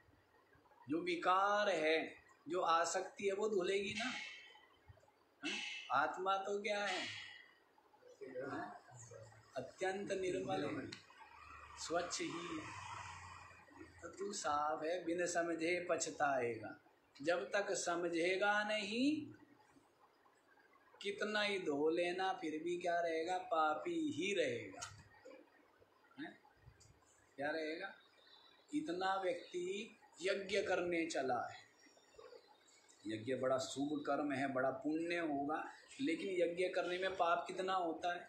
जो विकार है जो आसक्ति है वो धुलेगी ना? है? आत्मा तो क्या है, है? अत्यंत निर्मल है। स्वच्छ ही है। तो तू साफ़ है बिन समझे पछताएगा। जब तक समझेगा नहीं कितना ही धो लेना फिर भी क्या रहेगा? पापी ही रहेगा। है? क्या रहेगा? इतना व्यक्ति यज्ञ करने चला है। यज्ञ बड़ा शुभ कर्म है बड़ा पुण्य होगा लेकिन यज्ञ करने में पाप कितना होता है?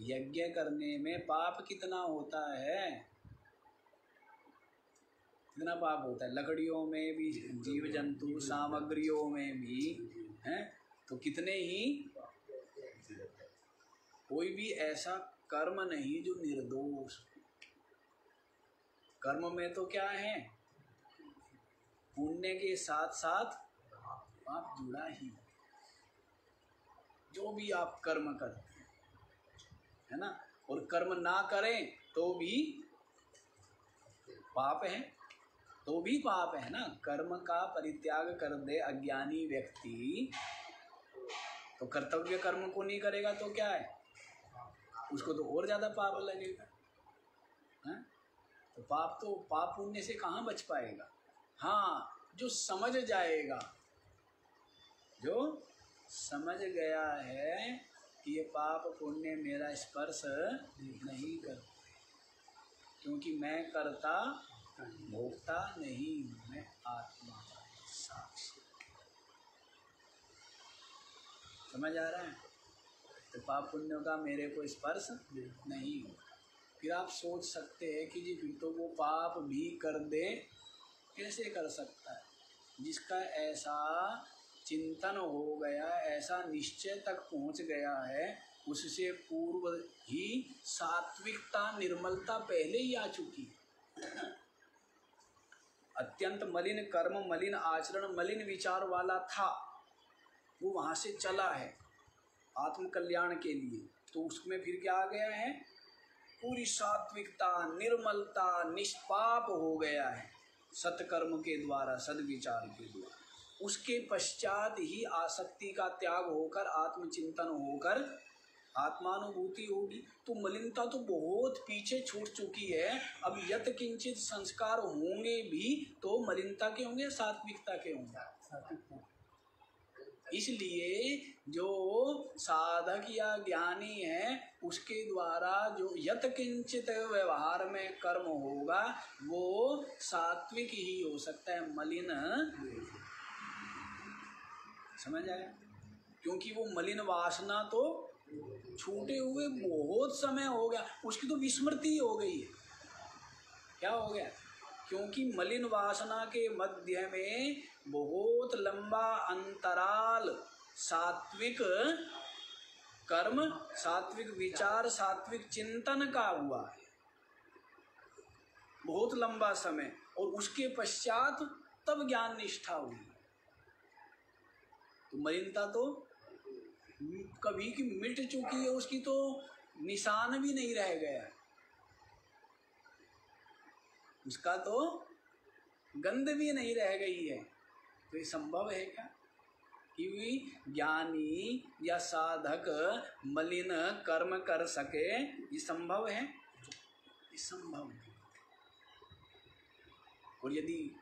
यज्ञ करने में पाप कितना होता है? कितना पाप होता है? लकड़ियों में भी जीव जंतु सामग्रियों में भी। हैं तो कितने ही? कोई भी ऐसा कर्म नहीं जो निर्दोष कर्म में तो क्या है? पुण्य के साथ साथ पाप जुड़ा ही। जो भी आप कर्म करते हैं, है ना? और कर्म ना करें तो भी पाप है। तो भी पाप है ना? कर्म का परित्याग कर दे अज्ञानी व्यक्ति। तो कर्तव्य कर्म को नहीं करेगा तो क्या है? उसको तो और ज़्यादा पाप लगेगा। है? तो पाप तो पाप पुण्य से कहाँ बच पाएगा? हाँ जो समझ जाएगा। जो समझ गया है कि ये पाप पुण्य मेरा स्पर्श नहीं कर क्योंकि मैं करता भोगता नहीं, मैं आत्मा साक्षी। समझ आ रहा है? तो पाप पुण्य का मेरे को स्पर्श नहीं हो फिर आप सोच सकते हैं कि जी, फिर तो वो पाप भी कर दे, कैसे कर सकता है? जिसका ऐसा चिंतन हो गया, ऐसा निश्चय तक पहुँच गया है, उससे पूर्व ही सात्विकता, निर्मलता पहले ही आ चुकी है। अत्यंत मलिन कर्म, मलिन आचरण, मलिन विचार वाला था। वो वहाँ से चला है आत्म कल्याण के लिए। तो उसमें फिर क्या आ गया है? पूरी सात्विकता, निर्मलता, निष्पाप हो गया है सत्कर्म के द्वारा, सदविचार के द्वारा। उसके पश्चात ही आसक्ति का त्याग होकर, आत्मचिंतन होकर आत्मानुभूति होगी। तो मलिनता तो बहुत पीछे छूट चुकी है। अब यत किंचित संस्कार होंगे भी तो मलिनता के होंगे सात्विकता के होंगे। इसलिए जो साधक या ज्ञानी है उसके द्वारा जो यत किंचित व्यवहार में कर्म होगा वो सात्विक ही हो सकता है मलिन। समझ आया? क्योंकि वो मलिन वासना तो छूटे हुए बहुत समय हो गया। उसकी तो विस्मृति हो गई है। क्या हो गया? क्योंकि मलिन वासना के मध्य में बहुत लंबा अंतराल, सात्विक कर्म, सात्विक विचार, सात्विक चिंतन का हुआ है। बहुत लंबा समय, और उसके पश्चात तब ज्ञान निष्ठा हुई। तो मलिनता तो कभी की मिट चुकी है, उसकी तो निशान भी नहीं रह गया। उसका तो गंध भी नहीं रह गई है। तो ये संभव है क्या? कि ज्ञानी या साधक मलिन कर्म कर सके, ये संभव है? ये संभव नहीं और यदि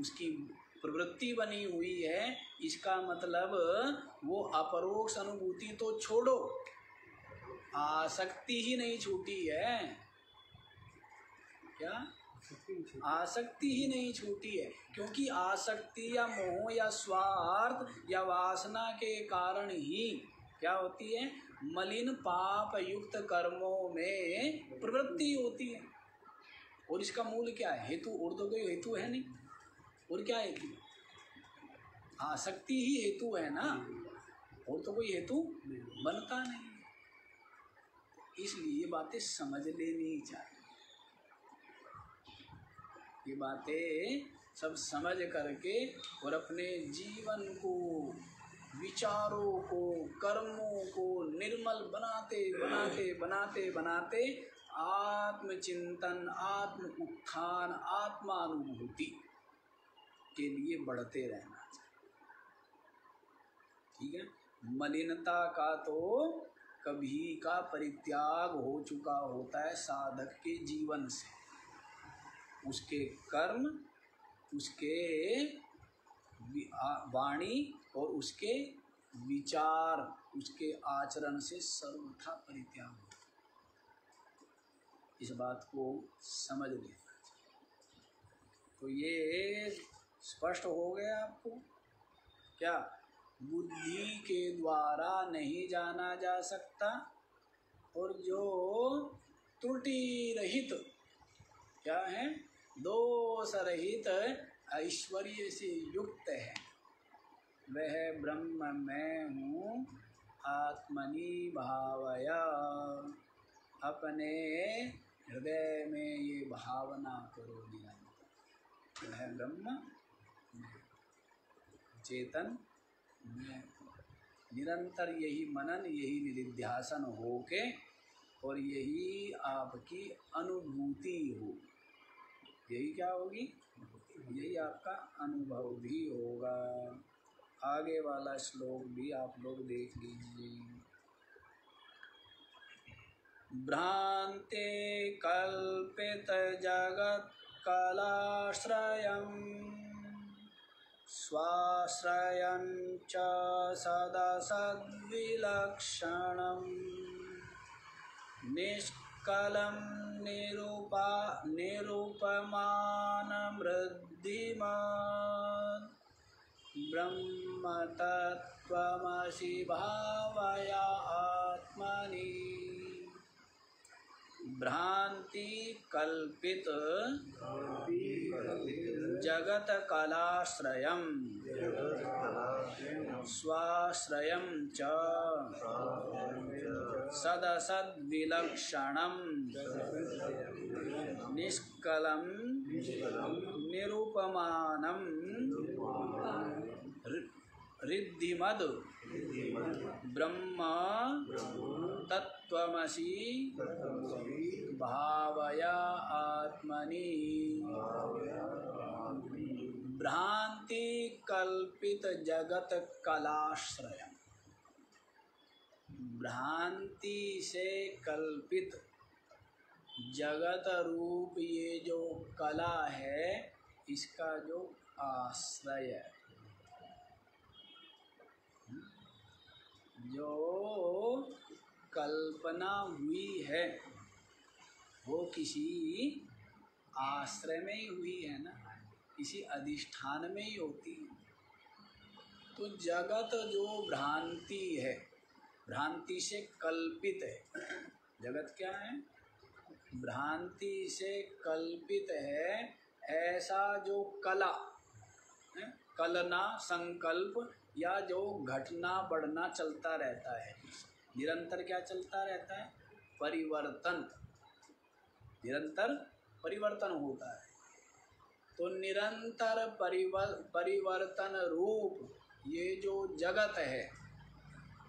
उसकी प्रवृत्ति बनी हुई है इसका मतलब वो अपरोक्ष अनुभूति तो छोड़ो। आसक्ति ही नहीं छूटी है। क्या? आसक्ति ही नहीं छूटी है क्योंकि आसक्ति या मोह या स्वार्थ या वासना के कारण ही क्या होती है? मलिन पाप युक्त कर्मों में प्रवृत्ति होती है। और इसका मूल क्या है? हेतु और तो कोई हेतु है नहीं। और क्या हेतु आसक्ति ही हेतु है ना? और तो कोई हेतु बनता नहीं। इसलिए ये बातें समझ लेनी चाहिए। ये बातें सब समझ करके और अपने जीवन को, विचारों को, कर्मों को निर्मल बनाते बनाते बनाते बनाते आत्मचिंतन, आत्म उत्थान, आत्मानुभूति। के लिए बढ़ते रहना चाहिए। ठीक है? मलिनता का तो कभी का परित्याग हो चुका होता है साधक के जीवन से। उसके कर्म, उसके वाणी और उसके विचार, उसके आचरण से सर्वथा परित्याग हो। इस बात को समझ लेना तो ये स्पष्ट हो गया आपको? क्या बुद्धि के द्वारा नहीं जाना जा सकता? और जो त्रुटि रहित, क्या है? दोष रहित ऐश्वर्य से युक्त है। वह ब्रह्म मैं हूँ, आत्मनि भावया। अपने हृदय में ये भावना करो निरंतर। वह ब्रह्म चेतन, मैं निरंतर यही मनन, यही निधिध्यासन हो के और यही आपकी अनुभूति हो। यही क्या होगी? यही आपका अनुभव भी होगा। आगे वाला श्लोक भी आप लोग देख लीजिए। भ्रांते कल्पित जगत कलाश्रयम् स्वाश्रयं च सदसद्विलक्षणम् निष्कलं निरूपा निरूपमानमृद्धिमान्। ब्रह्मतत्त्वमसि भावया आत्मनि। भ्रांति कल्पित जगत कलाश्रयम स्वाश्रयम च सदसद्विलक्षणम निष्कलम निरूपमानम रिद्धिमद। ब्रह्म। तत्वमसि भावया आत्मनि। भ्रांति कल्पित जगत कलाश्रय भ्रांति से कल्पित जगत रूप ये जो कला है, इसका जो आश्रय जो कल्पना हुई है, वो किसी आश्रय में ही हुई है ना? किसी अधिष्ठान में ही होती है। तो जगत जो भ्रांति है, भ्रांति से कल्पित है, जगत क्या है? भ्रांति से कल्पित है, ऐसा जो कला, है? कलना, संकल्प या जो घटना, बढ़ना चलता रहता है। निरंतर क्या चलता रहता है? परिवर्तन। निरंतर परिवर्तन होता है। तो निरंतर परिवर, परिवर्तन रूप ये जो जगत है,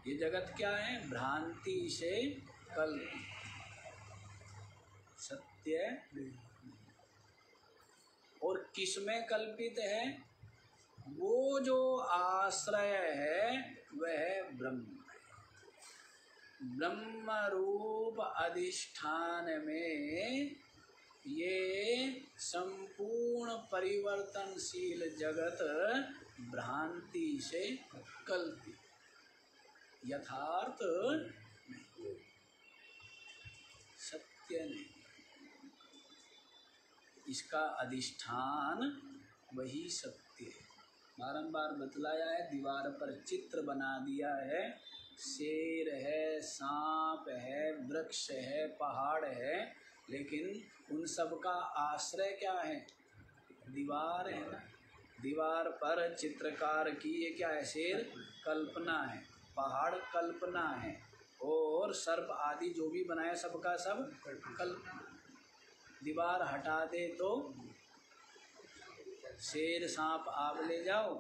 ये जगत क्या है? भ्रांति से कल सत्य और किसमें कल्पित है? वो जो आश्रय है, वह ब्रह्म। ब्रह्म रूप अधिष्ठान में ये संपूर्ण परिवर्तनशील जगत भ्रांति से कल्पित। यथार्थ नहीं। सत्य नहीं। इसका अधिष्ठान वही सत्य है। बारंबार बतलाया है, दीवार पर चित्र बना दिया है। शेर है, सांप है, वृक्ष है, पहाड़ है, लेकिन उन सब का आश्रय क्या है? दीवार है ना? दीवार पर चित्रकार की ये क्या है? शेर कल्पना है, पहाड़ कल्पना है और सर्प आदि जो भी बनाया सबका सब कल्पना दीवार हटा दे तो शेर सांप आप ले जाओ,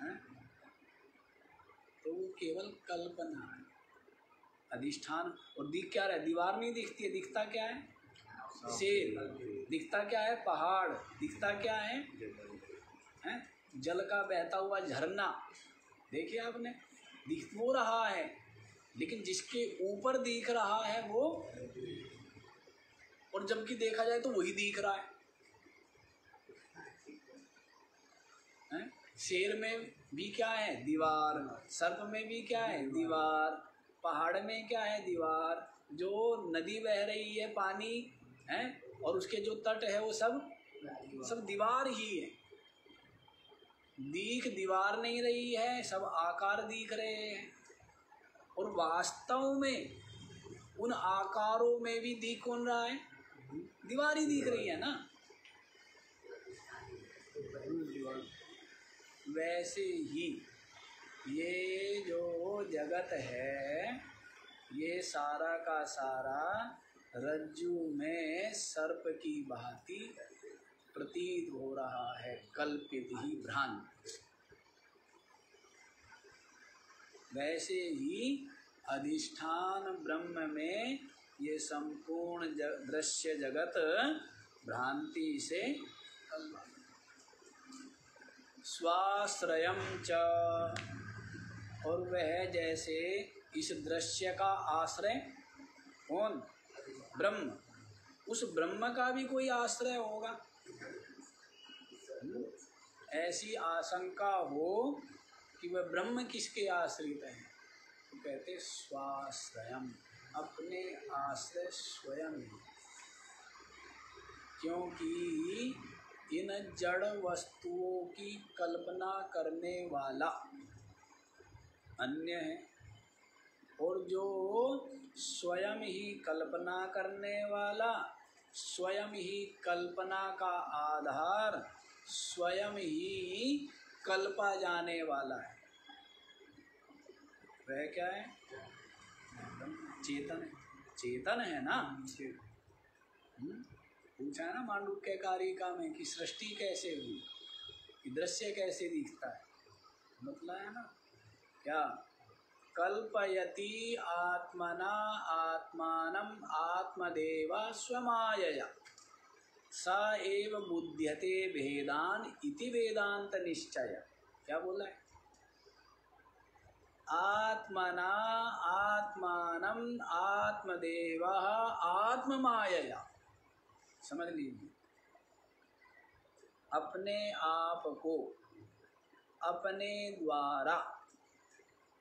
है? तो वो केवल कल्पना है। अधिष्ठान, और दिख क्या रहा है? दीवार नहीं दिखती है, दिखता क्या है? शेर दिखता क्या है? पहाड़ दिखता क्या है? हैं? जल का बहता हुआ झरना। देखिए आपने, दिख वो रहा है, लेकिन जिसके ऊपर दिख रहा है वो, और जबकि देखा जाए तो वही दिख रहा है। हैं? शेर में भी क्या है? दीवार। सर्प में भी क्या है? दीवार। पहाड़ में क्या है? दीवार। जो नदी बह रही है पानी है? और उसके जो तट है, वो सब सब दीवार ही है। दीख दीवार नहीं रही है, सब आकार दिख रहे हैं। और वास्तव में उन आकारों में भी दिख कौन रहा है? दीवार ही दिख रही है ना? वैसे ही ये जो जगत है, ये सारा का सारा रज्जु में सर्प की भांति प्रतीत हो रहा है, कल्पित ही भ्रांत। वैसे ही अधिष्ठान ब्रह्म में ये संपूर्ण दृश्य जगत भ्रांति से स्वाश्रयम च। और वह जैसे इस दृश्य का आश्रय, कौन? ब्रह्म। उस ब्रह्म का भी कोई आश्रय होगा? ऐसी आशंका हो कि वह ब्रह्म किसके आश्रित है? तो कहते स्वाश्रयम। अपने आश्रय स्वयं क्योंकि इन जड़ वस्तुओं की कल्पना करने वाला अन्य है, और जो स्वयं ही कल्पना करने वाला, स्वयं ही कल्पना का आधार, स्वयं ही कल्पा जाने वाला है। वह क्या है? चेतन है। चेतन है ना? हम्म? पूछा है ना मांडुक्य कारिका में कि सृष्टि कैसे हुई? कि दृश्य कैसे दिखता है? मतलब है ना? क्या कल्पयति आत्मना आत्मानम आत्मदेवा स्वमायया स एव बुध्यते भेदान इति वेदांत निश्चय क्या बोला है? आत्मना आत्मानम आत्मदेव आत्ममायया। समझ लीजिए। अपने आप को, अपने द्वारा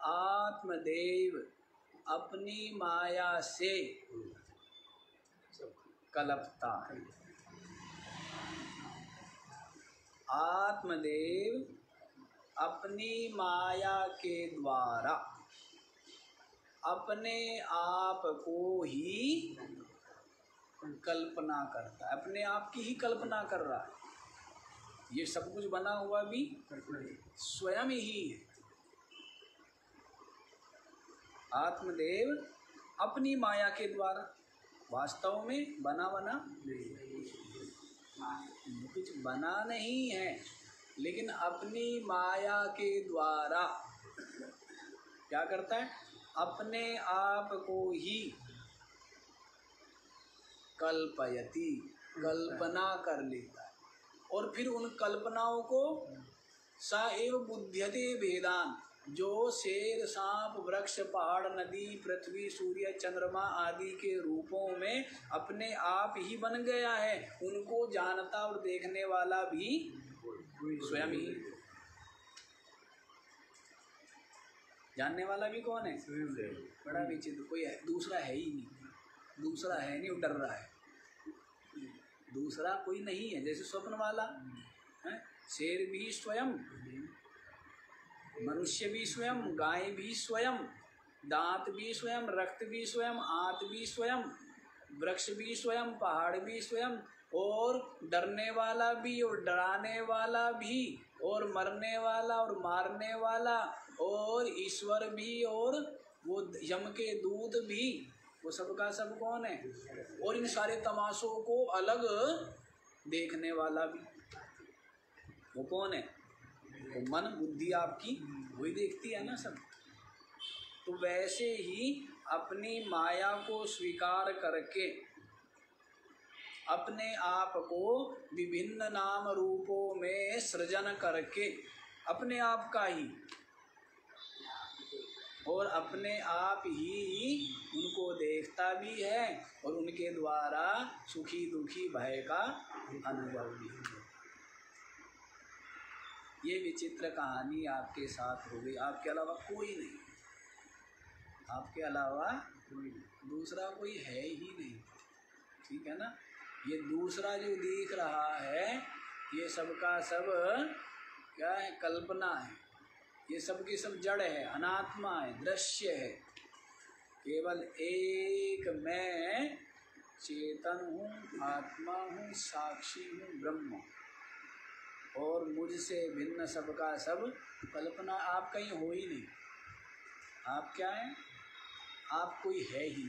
आत्मदेव अपनी माया से कलपता है। आत्मदेव अपनी माया के द्वारा अपने आप को ही कल्पना करता है। अपने आप की ही कल्पना कर रहा है। ये सब कुछ बना हुआ भी स्वयं ही है। आत्मदेव अपनी माया के द्वारा। वास्तव में बना बना कुछ बना नहीं है, लेकिन अपनी माया के द्वारा। क्या करता है? अपने आप को ही कल्पयति, कल्पना कर लेता है। और फिर उन कल्पनाओं को सा एव बुद्ध्यते वेदान। जो शेर, सांप, वृक्ष, पहाड़, नदी, पृथ्वी, सूर्य, चंद्रमा आदि के रूपों में अपने आप ही बन गया है। उनको जानता और देखने वाला भी स्वयं ही। जानने वाला भी कौन है? बड़ा विचित्र, कोई है? दूसरा है ही नहीं। दूसरा है नहीं डर रहा है। दूसरा कोई नहीं है, जैसे स्वप्न वाला, है? शेर भी स्वयं। मनुष्य भी स्वयं, गाय भी स्वयं, दांत भी स्वयं, रक्त भी स्वयं, आंत भी स्वयं, वृक्ष भी स्वयं, पहाड़ भी स्वयं, और डरने वाला भी, और डराने वाला भी, और मरने वाला, और मारने वाला, और ईश्वर भी, और वो यम के दूत भी, वो सबका सब कौन है? और इन सारे तमाशों को अलग देखने वाला भी, वो कौन है? वो मन, बुद्धि आपकी वही देखती है ना सब। तो वैसे ही अपनी माया को स्वीकार करके, अपने आप को विभिन्न नाम रूपों में सृजन करके, अपने आप का ही और अपने आप ही उनको देखता भी है और उनके द्वारा सुखी दुखी भय का अनुभव भी है। ये विचित्र कहानी आपके साथ हो गई। आपके अलावा कोई नहीं। आपके अलावा कोई नहीं। दूसरा कोई है ही नहीं। ठीक है ना? ये दूसरा जो दिख रहा है, ये सबका सब क्या है? कल्पना है। ये सब की सब जड़ है, अनात्मा है, दृश्य है। केवल एक मैं चेतन हूँ, आत्मा हूँ, साक्षी हूँ, ब्रह्म। और मुझसे भिन्न सबका सब कल्पना आप कहीं हो ही नहीं। आप क्या है? आप कोई है ही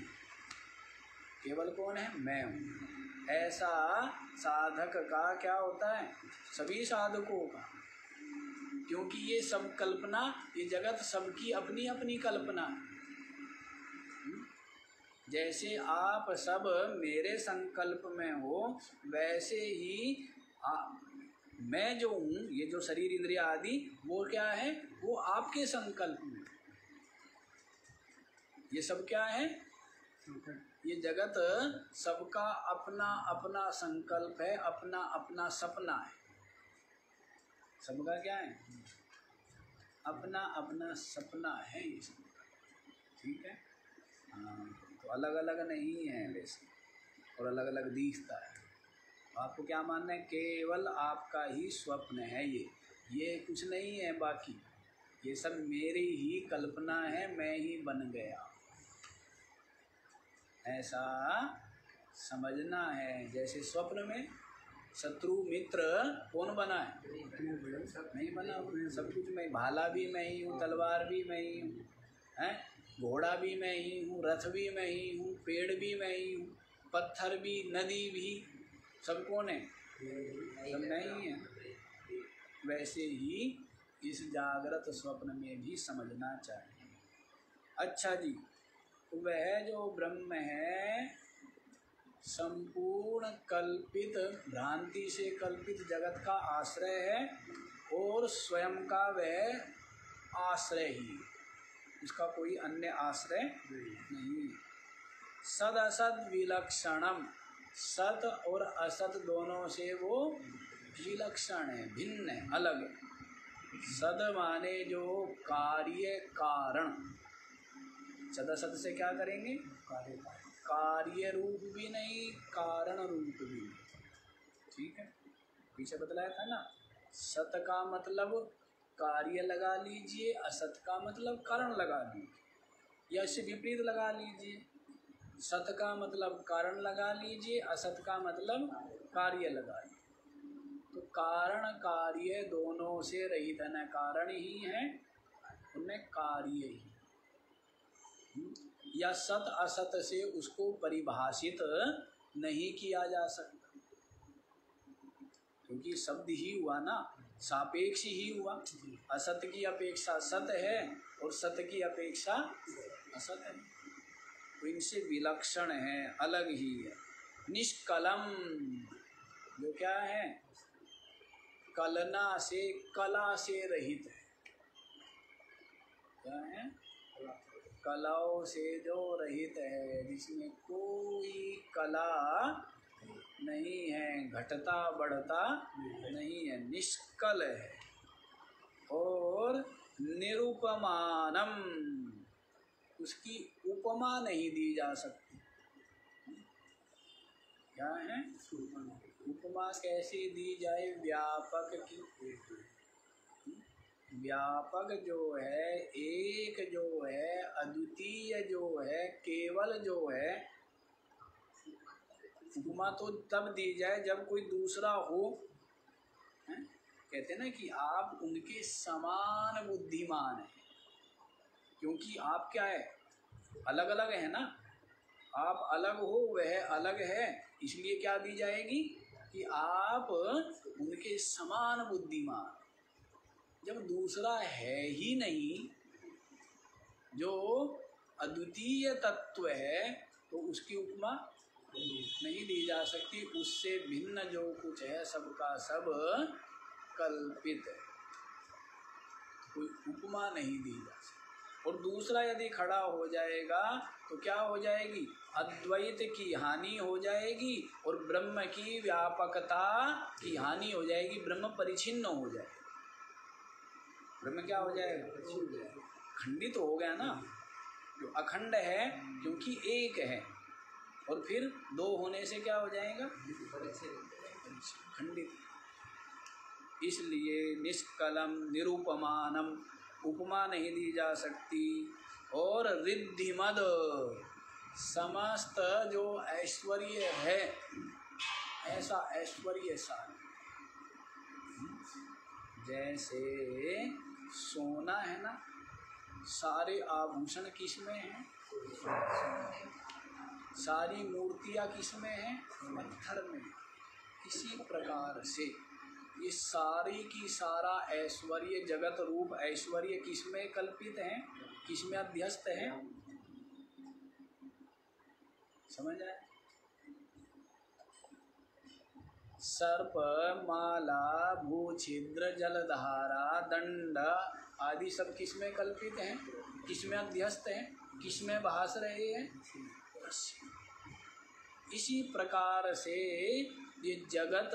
केवल कौन है? मैं हूँ। ऐसा साधक का क्या होता है? सभी साधकों का। क्योंकि ये सब कल्पना, ये जगत सबकी अपनी अपनी कल्पना है। जैसे आप सब मेरे संकल्प में हो, वैसे ही मैं जो हूँ, ये जो शरीर, इंद्रिया आदि, वो क्या है? वो आपके संकल्प में। ये सब क्या है? ये जगत सबका अपना अपना संकल्प है, अपना अपना सपना है। सबका क्या है? अपना अपना सपना है ये ठीक है? हाँ तो अलग अलग नहीं है वैसे, और अलग अलग दिखता है। आपको क्या मानना है? केवल आपका ही स्वप्न है ये। ये कुछ नहीं है बाकी। ये सब मेरी ही कल्पना है, मैं ही बन गया। ऐसा समझना है। जैसे स्वप्न में शत्रु मित्र कौन बना है? नहीं बना सब कुछ मैं, भाला भी मैं ही हूँ, तलवार भी मैं ही हूँ, हैं? घोड़ा भी मैं ही हूँ, रथ भी मैं ही हूँ, पेड़ भी मैं ही हूँ, पत्थर भी, नदी भी सब कौन है सब नहीं है। वैसे ही इस जागृत स्वप्न में भी समझना चाहिए। अच्छा जी वह जो ब्रह्म है संपूर्ण कल्पित भ्रांति से कल्पित जगत का आश्रय है और स्वयं का वह आश्रय ही उसका कोई अन्य आश्रय नहीं सद असद विलक्षणम सत और असत दोनों से वो विलक्षण है, भिन्न है, अलग है। सद माने जो कार्य कारण। सद असत से क्या करेंगे? कार्य कार्य रूप भी नहीं, कारण रूप भी नहीं। ठीक है? पीछे बतलाया था ना? सत का मतलब कार्य लगा लीजिए, असत का मतलब कारण लगा लीजिए। या इससे विपरीत लगा लीजिए। सत का मतलब कारण लगा लीजिए, असत का मतलब कार्य लगा लीजिए। तो कारण कार्य दोनों से रहित है, न कारण ही है उनमें कार्य ही। या सत असत से उसको परिभाषित नहीं किया जा सकता। क्योंकि शब्द ही हुआ ना, सापेक्ष ही हुआ। असत की अपेक्षा सत है और सत की अपेक्षा असत है। इनसे विलक्षण है, अलग ही है। निष्कलम, जो क्या है? कलना से, कला से रहित है। क्या है? कलाओं से जो रहित है, जिसमें कोई कला नहीं है, घटता, बढ़ता नहीं है, निष्कल है। और निरुपमानम, उसकी उपमा नहीं दी जा सकती। क्या है? उपमा कैसे दी जाए? व्यापक की व्यापक जो है एक जो है अद्वितीय जो है केवल जो है उपमा तो तब दी जाए जब कोई दूसरा हो। है? कहते ना कि आप उनके समान बुद्धिमान हैं क्योंकि आप क्या है? अलग अलग है ना? आप अलग हो, वह अलग है। इसलिए क्या दी जाएगी कि आप उनके समान बुद्धिमान। जब दूसरा है ही नहीं, जो अद्वितीय तत्व है तो उसकी उपमा नहीं दी जा सकती। उससे भिन्न जो कुछ है, सबका सब कल्पित। कोई उपमा नहीं दी जा सकती। और दूसरा यदि खड़ा हो जाएगा तो क्या हो जाएगी? अद्वैत की हानि हो जाएगी और ब्रह्म की व्यापकता की हानि हो जाएगी, ब्रह्म परिचिन्न हो जाएगा। ब्रह्म क्या हो जाएगा? खंडित तो हो गया ना? जो अखंड है, क्योंकि एक है, और फिर दो होने से क्या हो जाएगा? खंडित। इसलिए निष्कलम, निरूपमानम उपमा नहीं दी जा सकती। और रिद्धिमद समस्त जो ऐश्वर्य है, ऐसा ऐश्वर्यशाली जैसे सोना है ना, सारे आभूषण किसमें हैं? सारी मूर्तियाँ किसमें हैं? पत्थर में। इसी प्रकार से। ये सारी की सारा ऐश्वर्य जगत रूप ऐश्वर्य किसमें कल्पित है? किसमें अध्यस्त है? समझ आए सर्प, माला, भूछिद्र, जलधारा, दंड आदि सब किसमें कल्पित हैं? किसमें अध्यस्त हैं? किसमें भास रहे हैं? इसी प्रकार से ये जगत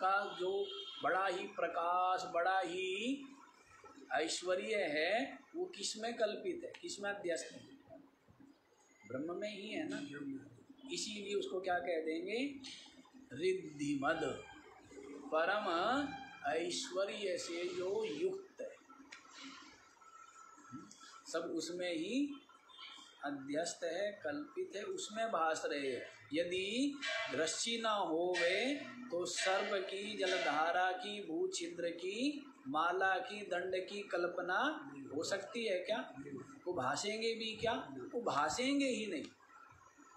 का जो बड़ा ही प्रकाश, बड़ा ही ऐश्वर्य है, वो किसमें कल्पित है? किसमें अध्यस्त है? ब्रह्म में ही है ना? इसीलिए उसको क्या कह देंगे? रिद्धिमद। परम ऐश्वर्य से जो युक्त है। सब उसमें ही अध्यस्त है, कल्पित है, उसमें भास रहे यदि दृष्टि न होवे तो सर्व की जलधारा की भू छिद्र की, माला की, दंड की कल्पना हो सकती है क्या? वो भाषेंगे भी क्या? वो भाषेंगे ही नहीं।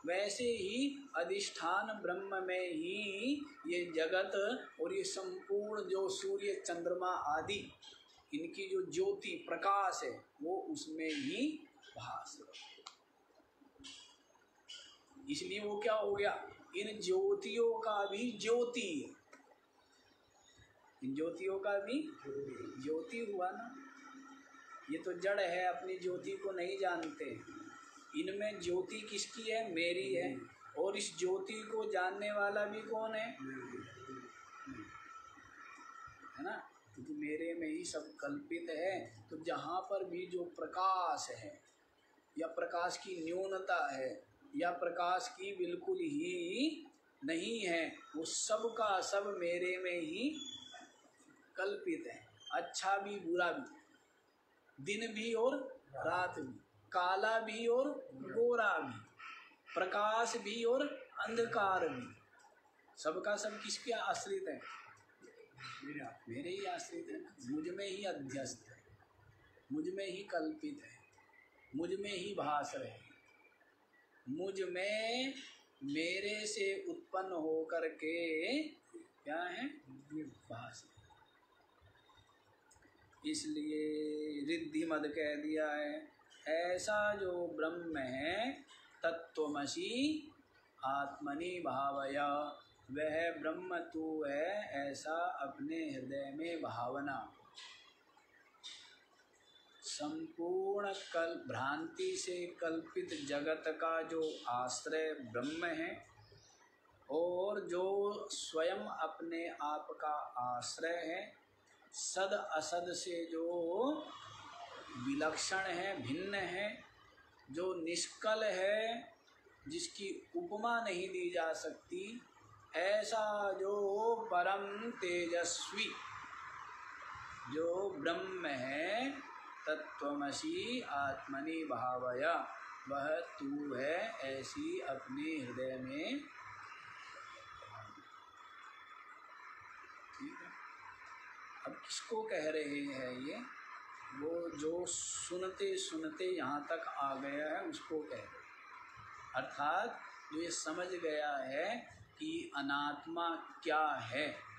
वैसे ही अधिष्ठान ब्रह्म में ही ये जगत और ये संपूर्ण जो सूर्य, चंद्रमा आदि, इनकी जो ज्योति, प्रकाश है, वो उसमें ही भाष भास इसलिए वो क्या हो गया? इन ज्योतियों का भी ज्योति। इन ज्योतियों का भी ज्योति हुआ ना? ये तो जड़ है, अपनी ज्योति को नहीं जानते। इनमें ज्योति किसकी है? मेरी है। और इस ज्योति को जानने वाला भी कौन है? है ना? क्योंकि मेरे में ही सब कल्पित है तो जहाँ पर भी जो प्रकाश है, या प्रकाश की न्यूनता है या प्रकाश की बिल्कुल ही नहीं है, वो सब का सब मेरे में ही कल्पित है। अच्छा भी, बुरा भी। दिन भी और रात भी। काला भी और गोरा भी। प्रकाश भी और अंधकार भी। सबका सब किसके आश्रित है? मेरे ही आश्रित है। मुझमें ही अध्यस्त है। मुझमें ही कल्पित है। मुझमें ही भास रहे मुझमें मेरे से उत्पन्न होकर के क्या है? भास इसलिए रिद्धि मद कह दिया है, ऐसा जो ब्रह्म है, तत्वमसी आत्मनि भावया वह ब्रह्म तू है ऐसा अपने हृदय में भावना। संपूर्ण कल भ्रांति से कल्पित जगत का जो आश्रय ब्रह्म है, और जो स्वयं अपने आप का आश्रय है, सद असद से जो विलक्षण है, भिन्न है, जो निष्कल है, जिसकी उपमा नहीं दी जा सकती, ऐसा जो परम तेजस्वी, जो ब्रह्म है तत्वमसी आत्मनि भावया। वह तू है ऐसी अपने हृदय में। ठीक है। अब किसको कह रहे हैं ये? वो जो सुनते सुनते यहाँ तक आ गया है, उसको कह रहे अर्थात जो ये समझ गया है कि अनात्मा क्या है?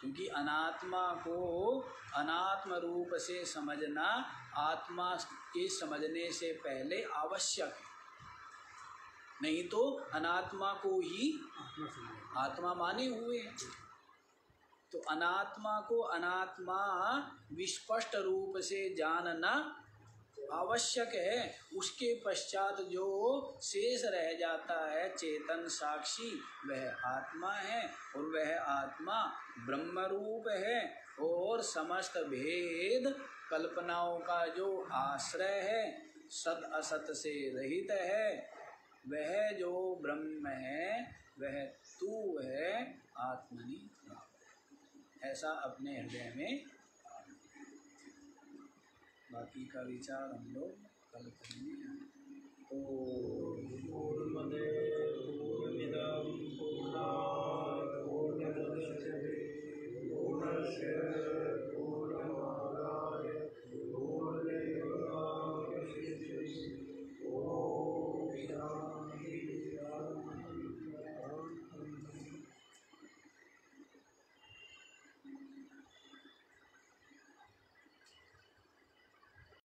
क्योंकि अनात्मा को अनात्म रूप से समझना आत्मा के समझने से पहले आवश्यक है। नहीं तो अनात्मा को ही आत्मा माने हुए हैं। तो अनात्मा को अनात्मा विस्पष्ट रूप से जानना आवश्यक है, उसके पश्चात जो शेष रह जाता है, चेतन साक्षी, वह आत्मा है और वह आत्मा ब्रह्म रूप है और समस्त भेद कल्पनाओं का जो आश्रय है, सत असत से रहित है। वह जो ब्रह्म है, वह तू है आत्मनि। ऐसा अपने हृदय में बाकी का विचार हम लोग कल करेंगे तो पूर्णमदे